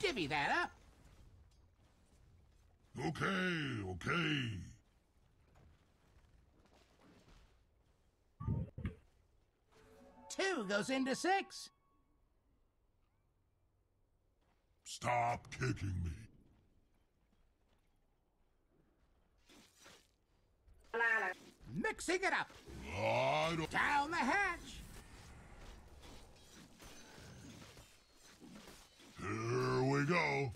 Divvy that up. Okay, okay. Two goes into six. Stop kicking me. Mixing it up. Down the hatch. Here we go.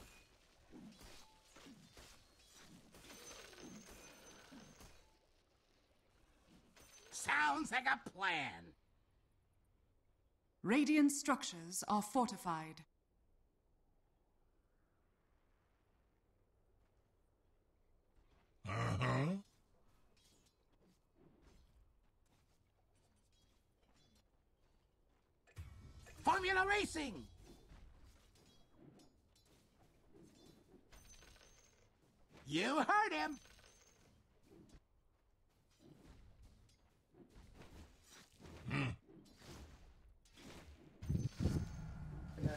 Sounds like a plan. Radiant structures are fortified. Uh-huh. Formula Racing. You heard him.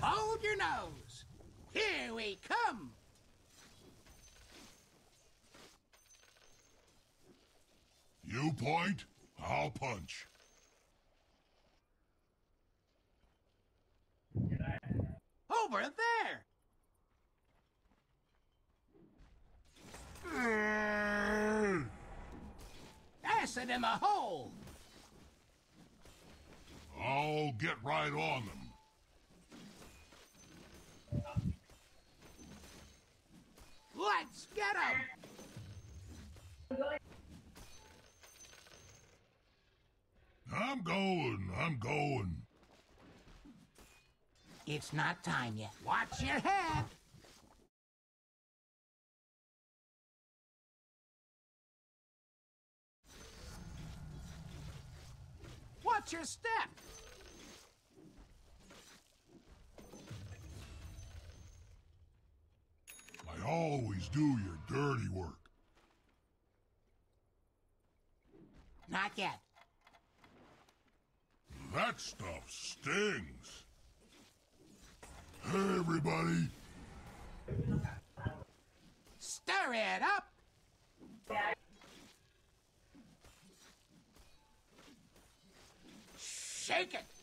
Hold your nose. Here we come. You point, I'll punch. Over there. Acid in the hole. I'll get right on them. Let's get him. I'm going, I'm going. It's not time yet. Watch your head. Watch your step. Always do your dirty work. Not yet. That stuff stings. Hey, everybody. Stir it up. Shake it.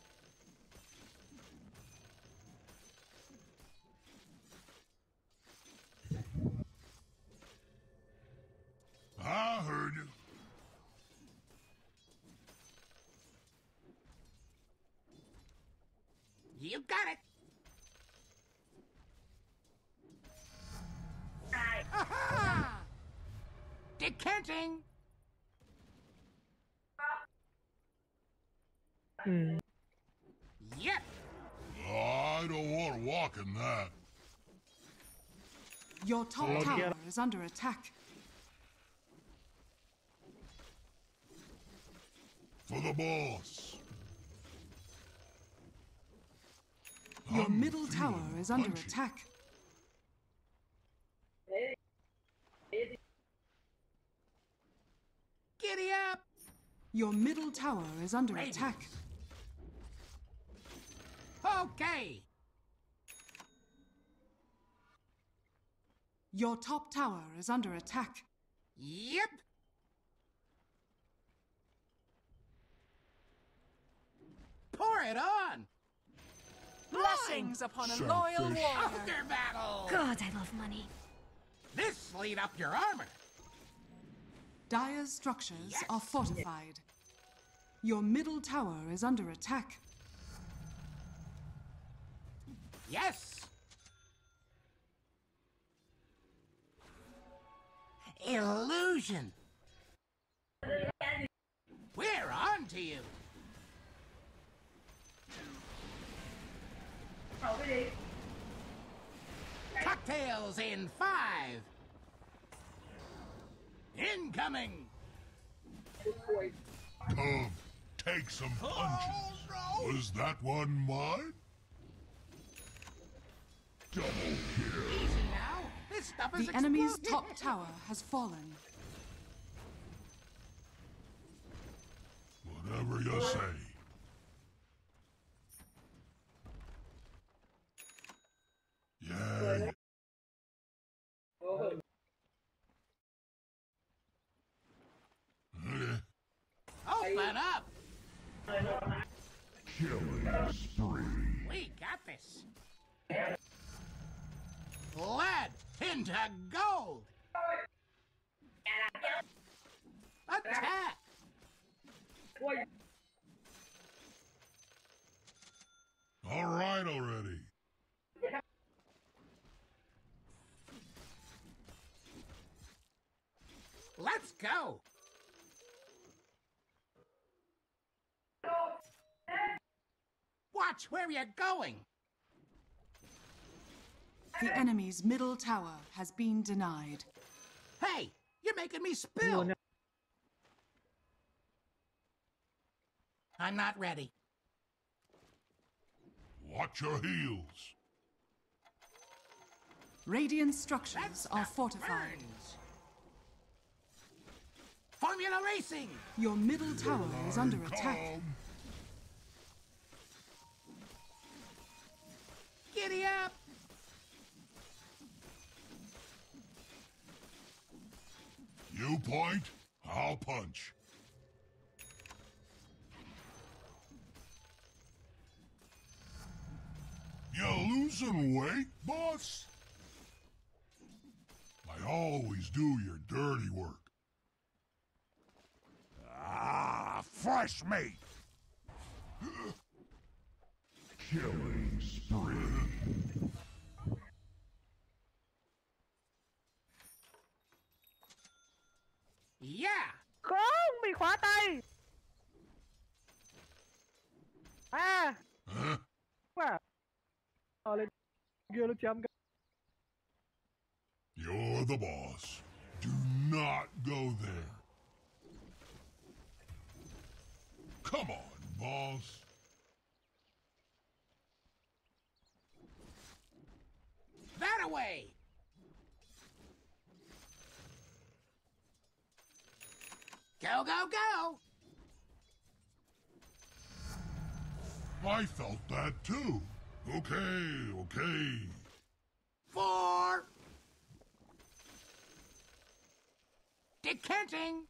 I heard you. You got it. Aha! Decanting. Hmm. Yep. I don't want to walk in that. Your top Lord, tower is under attack. For the boss. Your I'm middle tower feeling is under punchy. attack. Giddy up. Your middle tower is under Radiant. attack. Okay. Your top tower is under attack. Yep. Pour it on. Blessings upon a Selfish. loyal warrior. After battle. God, I love money. This lead up your armor. Dire's structures Yes. are fortified. Your middle tower is under attack. Yes. Illusion. We're on to you. Cocktails in five. Incoming. Tug, Take some oh, punches. Was that one mine? Double kill. Easy now. This stuff is The enemy's top tower has fallen. Whatever you say. Yeah. Oh, okay. Open up. Killing spree. We got this. Lead into gold. Attack. All right already. Let's go. Watch where you're going. The enemy's middle tower has been denied. Hey, you're making me spill. I'm not ready. Watch your heels. Radiant structures are fortified. Burns. Formula Racing. Your middle tower is under attack. Calm. Giddy up. You point, I'll punch. You losing weight, boss? I always do your dirty work. Fresh meat. Killing spree. Yeah. Không, bị khóa tay. À, Huh? quá. Ờ, lên kia nó chém cái. You're the boss. Do not go there. Come on, boss. That away. Go, go, go. I felt that too. Okay, okay. Four. Decanting.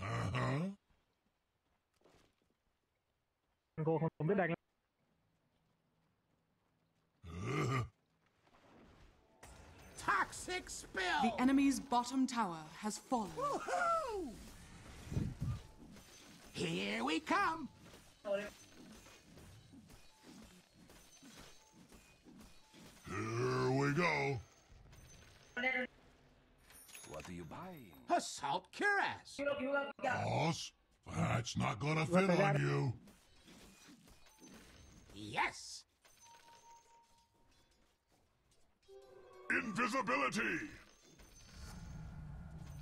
Uh-huh. Cô không, không biết đánh. Toxic spill. The enemy's bottom tower has fallen. Woohoo! Here we come. here we go. What are you buying? Assault cuirass. Boss, that's not gonna fit on you. Yes. Invisibility.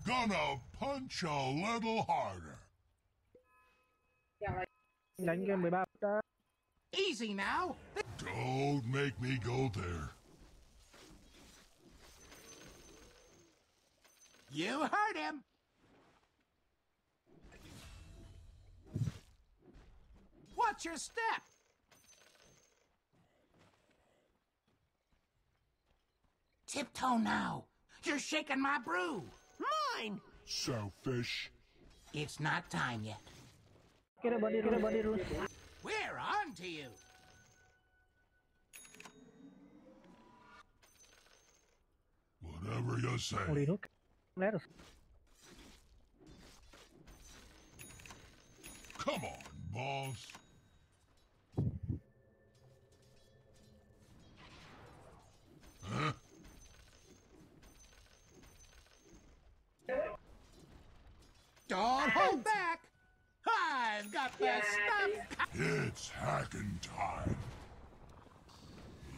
Gonna punch a little harder. Đánh cái 13 đã. Easy now. Don't make me go there. You heard him. Watch your step. Tiptoe now. You're shaking my brew. Mine. Selfish. It's not time yet. Cái này bắn đi, cái này bắn. We're on to you. Whatever you say. Không đi nút. Lét rồi. Come on, boss. Huh? Don't hold back. I've got the stuff. It's hacking time.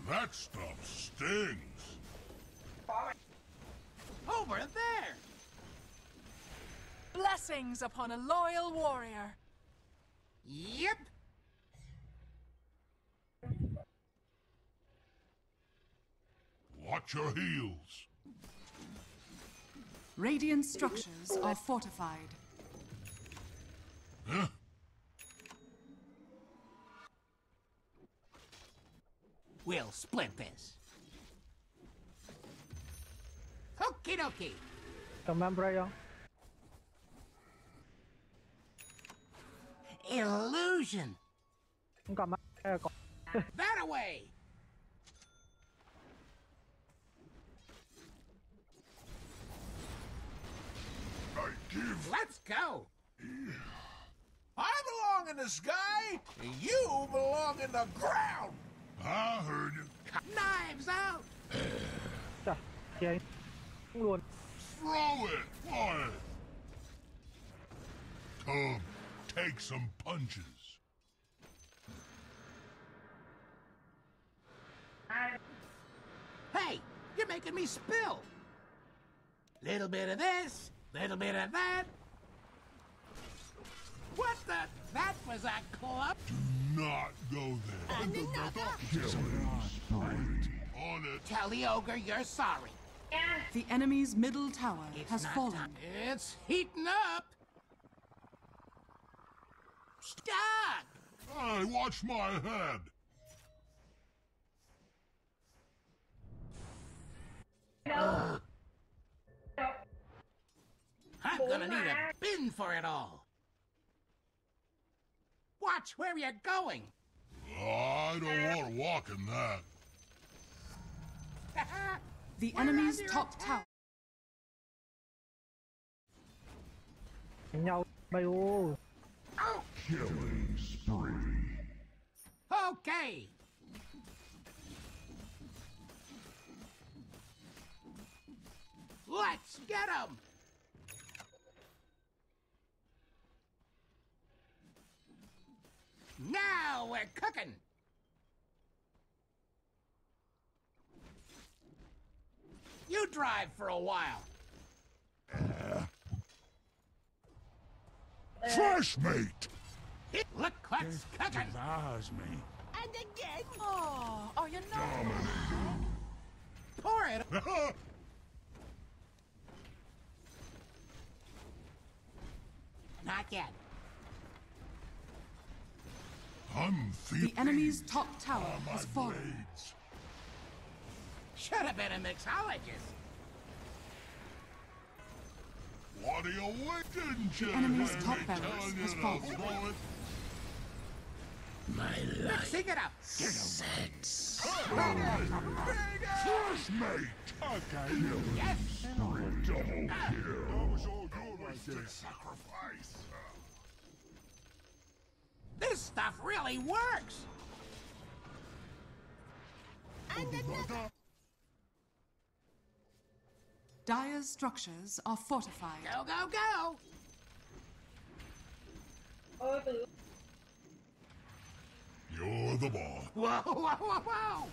That stuff stings. Over there! Blessings upon a loyal warrior. Yep. Watch your heels. Radiant structures are fortified. Huh? We'll split this. Okie dokie. Remember yo. Illusion. Không cầm á. Đây là có- That away. I give. Let's go. I belong in the sky, you belong in the ground. I heard you. Knives out. Trời, kìa. Không luôn. Throw it. Why? Come, take some punches. Hey, you're making me spill. Little bit of this, little bit of that. What the? That was a club. Do not go there. Killing spree. On it. Tell the ogre you're sorry. The enemy's middle tower It's has fallen. time. It's heating up. Stuck. Hey, watch my head. I'm gonna need a bin for it all. Watch where you're going. I don't want to walk in that. The We're enemy's top attack. tower. Đánh nhau. Bay. Killing spree. Okay. Let's get him. Now we're cooking. Drive for a while. Uh. Fresh meat. Look what's cooking. Eyes me. And again. Oh, oh, you know. Pour it. Not yet. I'm The enemy's top tower has fallen. blades. Should have been a mixologist. What do you wait, didn't enemy's top me barracks telling you has fallen. it? My life. Mixing it up. Fresh meat. Okay. Yes. Double kill. That was all yours to sacrifice. This stuff really works. Dire's structures are fortified. Go, go, go. You're the boss. Whoa, whoa, whoa, whoa.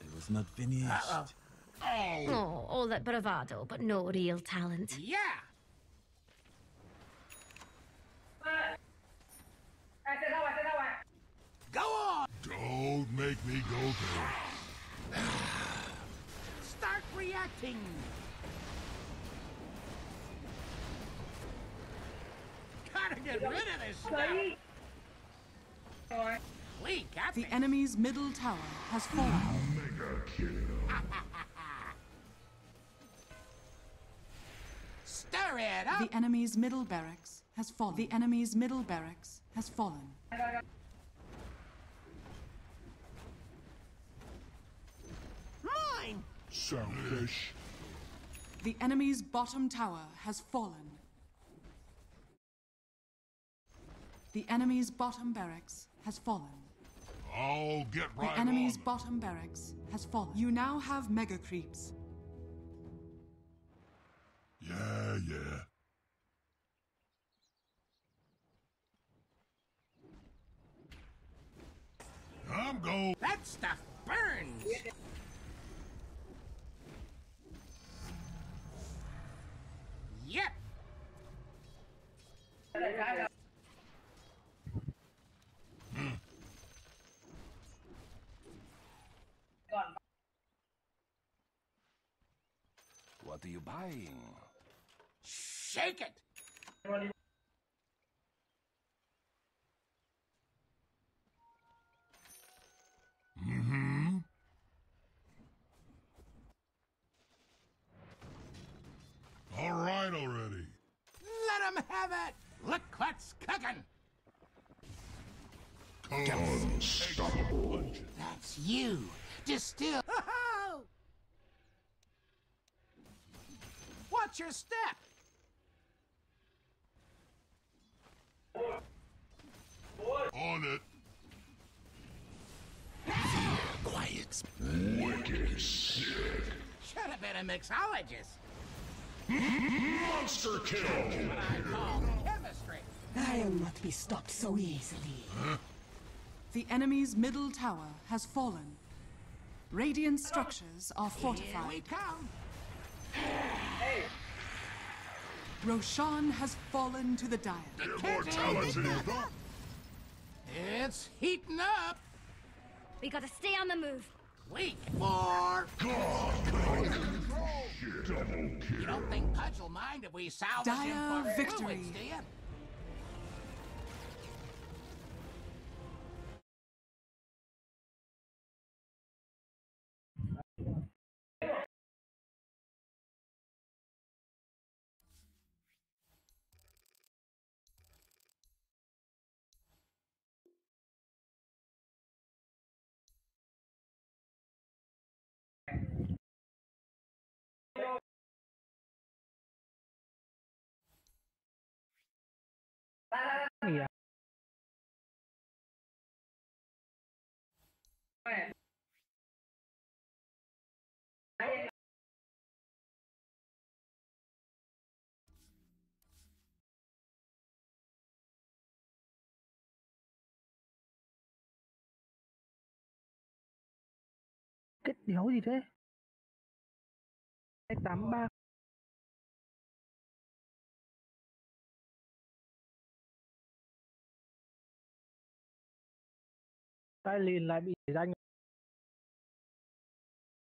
It was not finished. Uh-oh. Oh. Oh, all that bravado, but no real talent. Yeah. Go on. Don't make me go there. Start reacting. Gotta get rid of this stuff. Lee, got The me. enemy's middle tower has fallen. Mega kill. Stir it up. The enemy's middle barracks has fallen. The enemy's middle barracks has fallen. Mine. Selfish. The enemy's bottom tower has fallen. The enemy's bottom barracks has fallen. I'll get right The enemy's on. bottom barracks has fallen. You now have mega creeps. Yeah, yeah. I'm I'm going. That stuff burns. Yep. What are you buying? Shake it. Mm-hmm. All right already. Let him have it. Look what's cooking. Unstoppable. That's you. Distill. Watch your step. On it. Quiet. Wicked sick. Should have been a mixologist. Monster kill. What I call chemistry. I'll not be stopped so easily. The enemy's middle tower has fallen. Radiant structures are fortified. Here we fortified. come. Roshan has fallen to the dire. Immortality. It's heating up. We gotta stay on the move. Weak for. God. Double You don't think Pudge will mind if we salvage Dire him for victory. fluids, do you? Iya. Cái đéo gì thế? 283 Tai lìn lại bị danh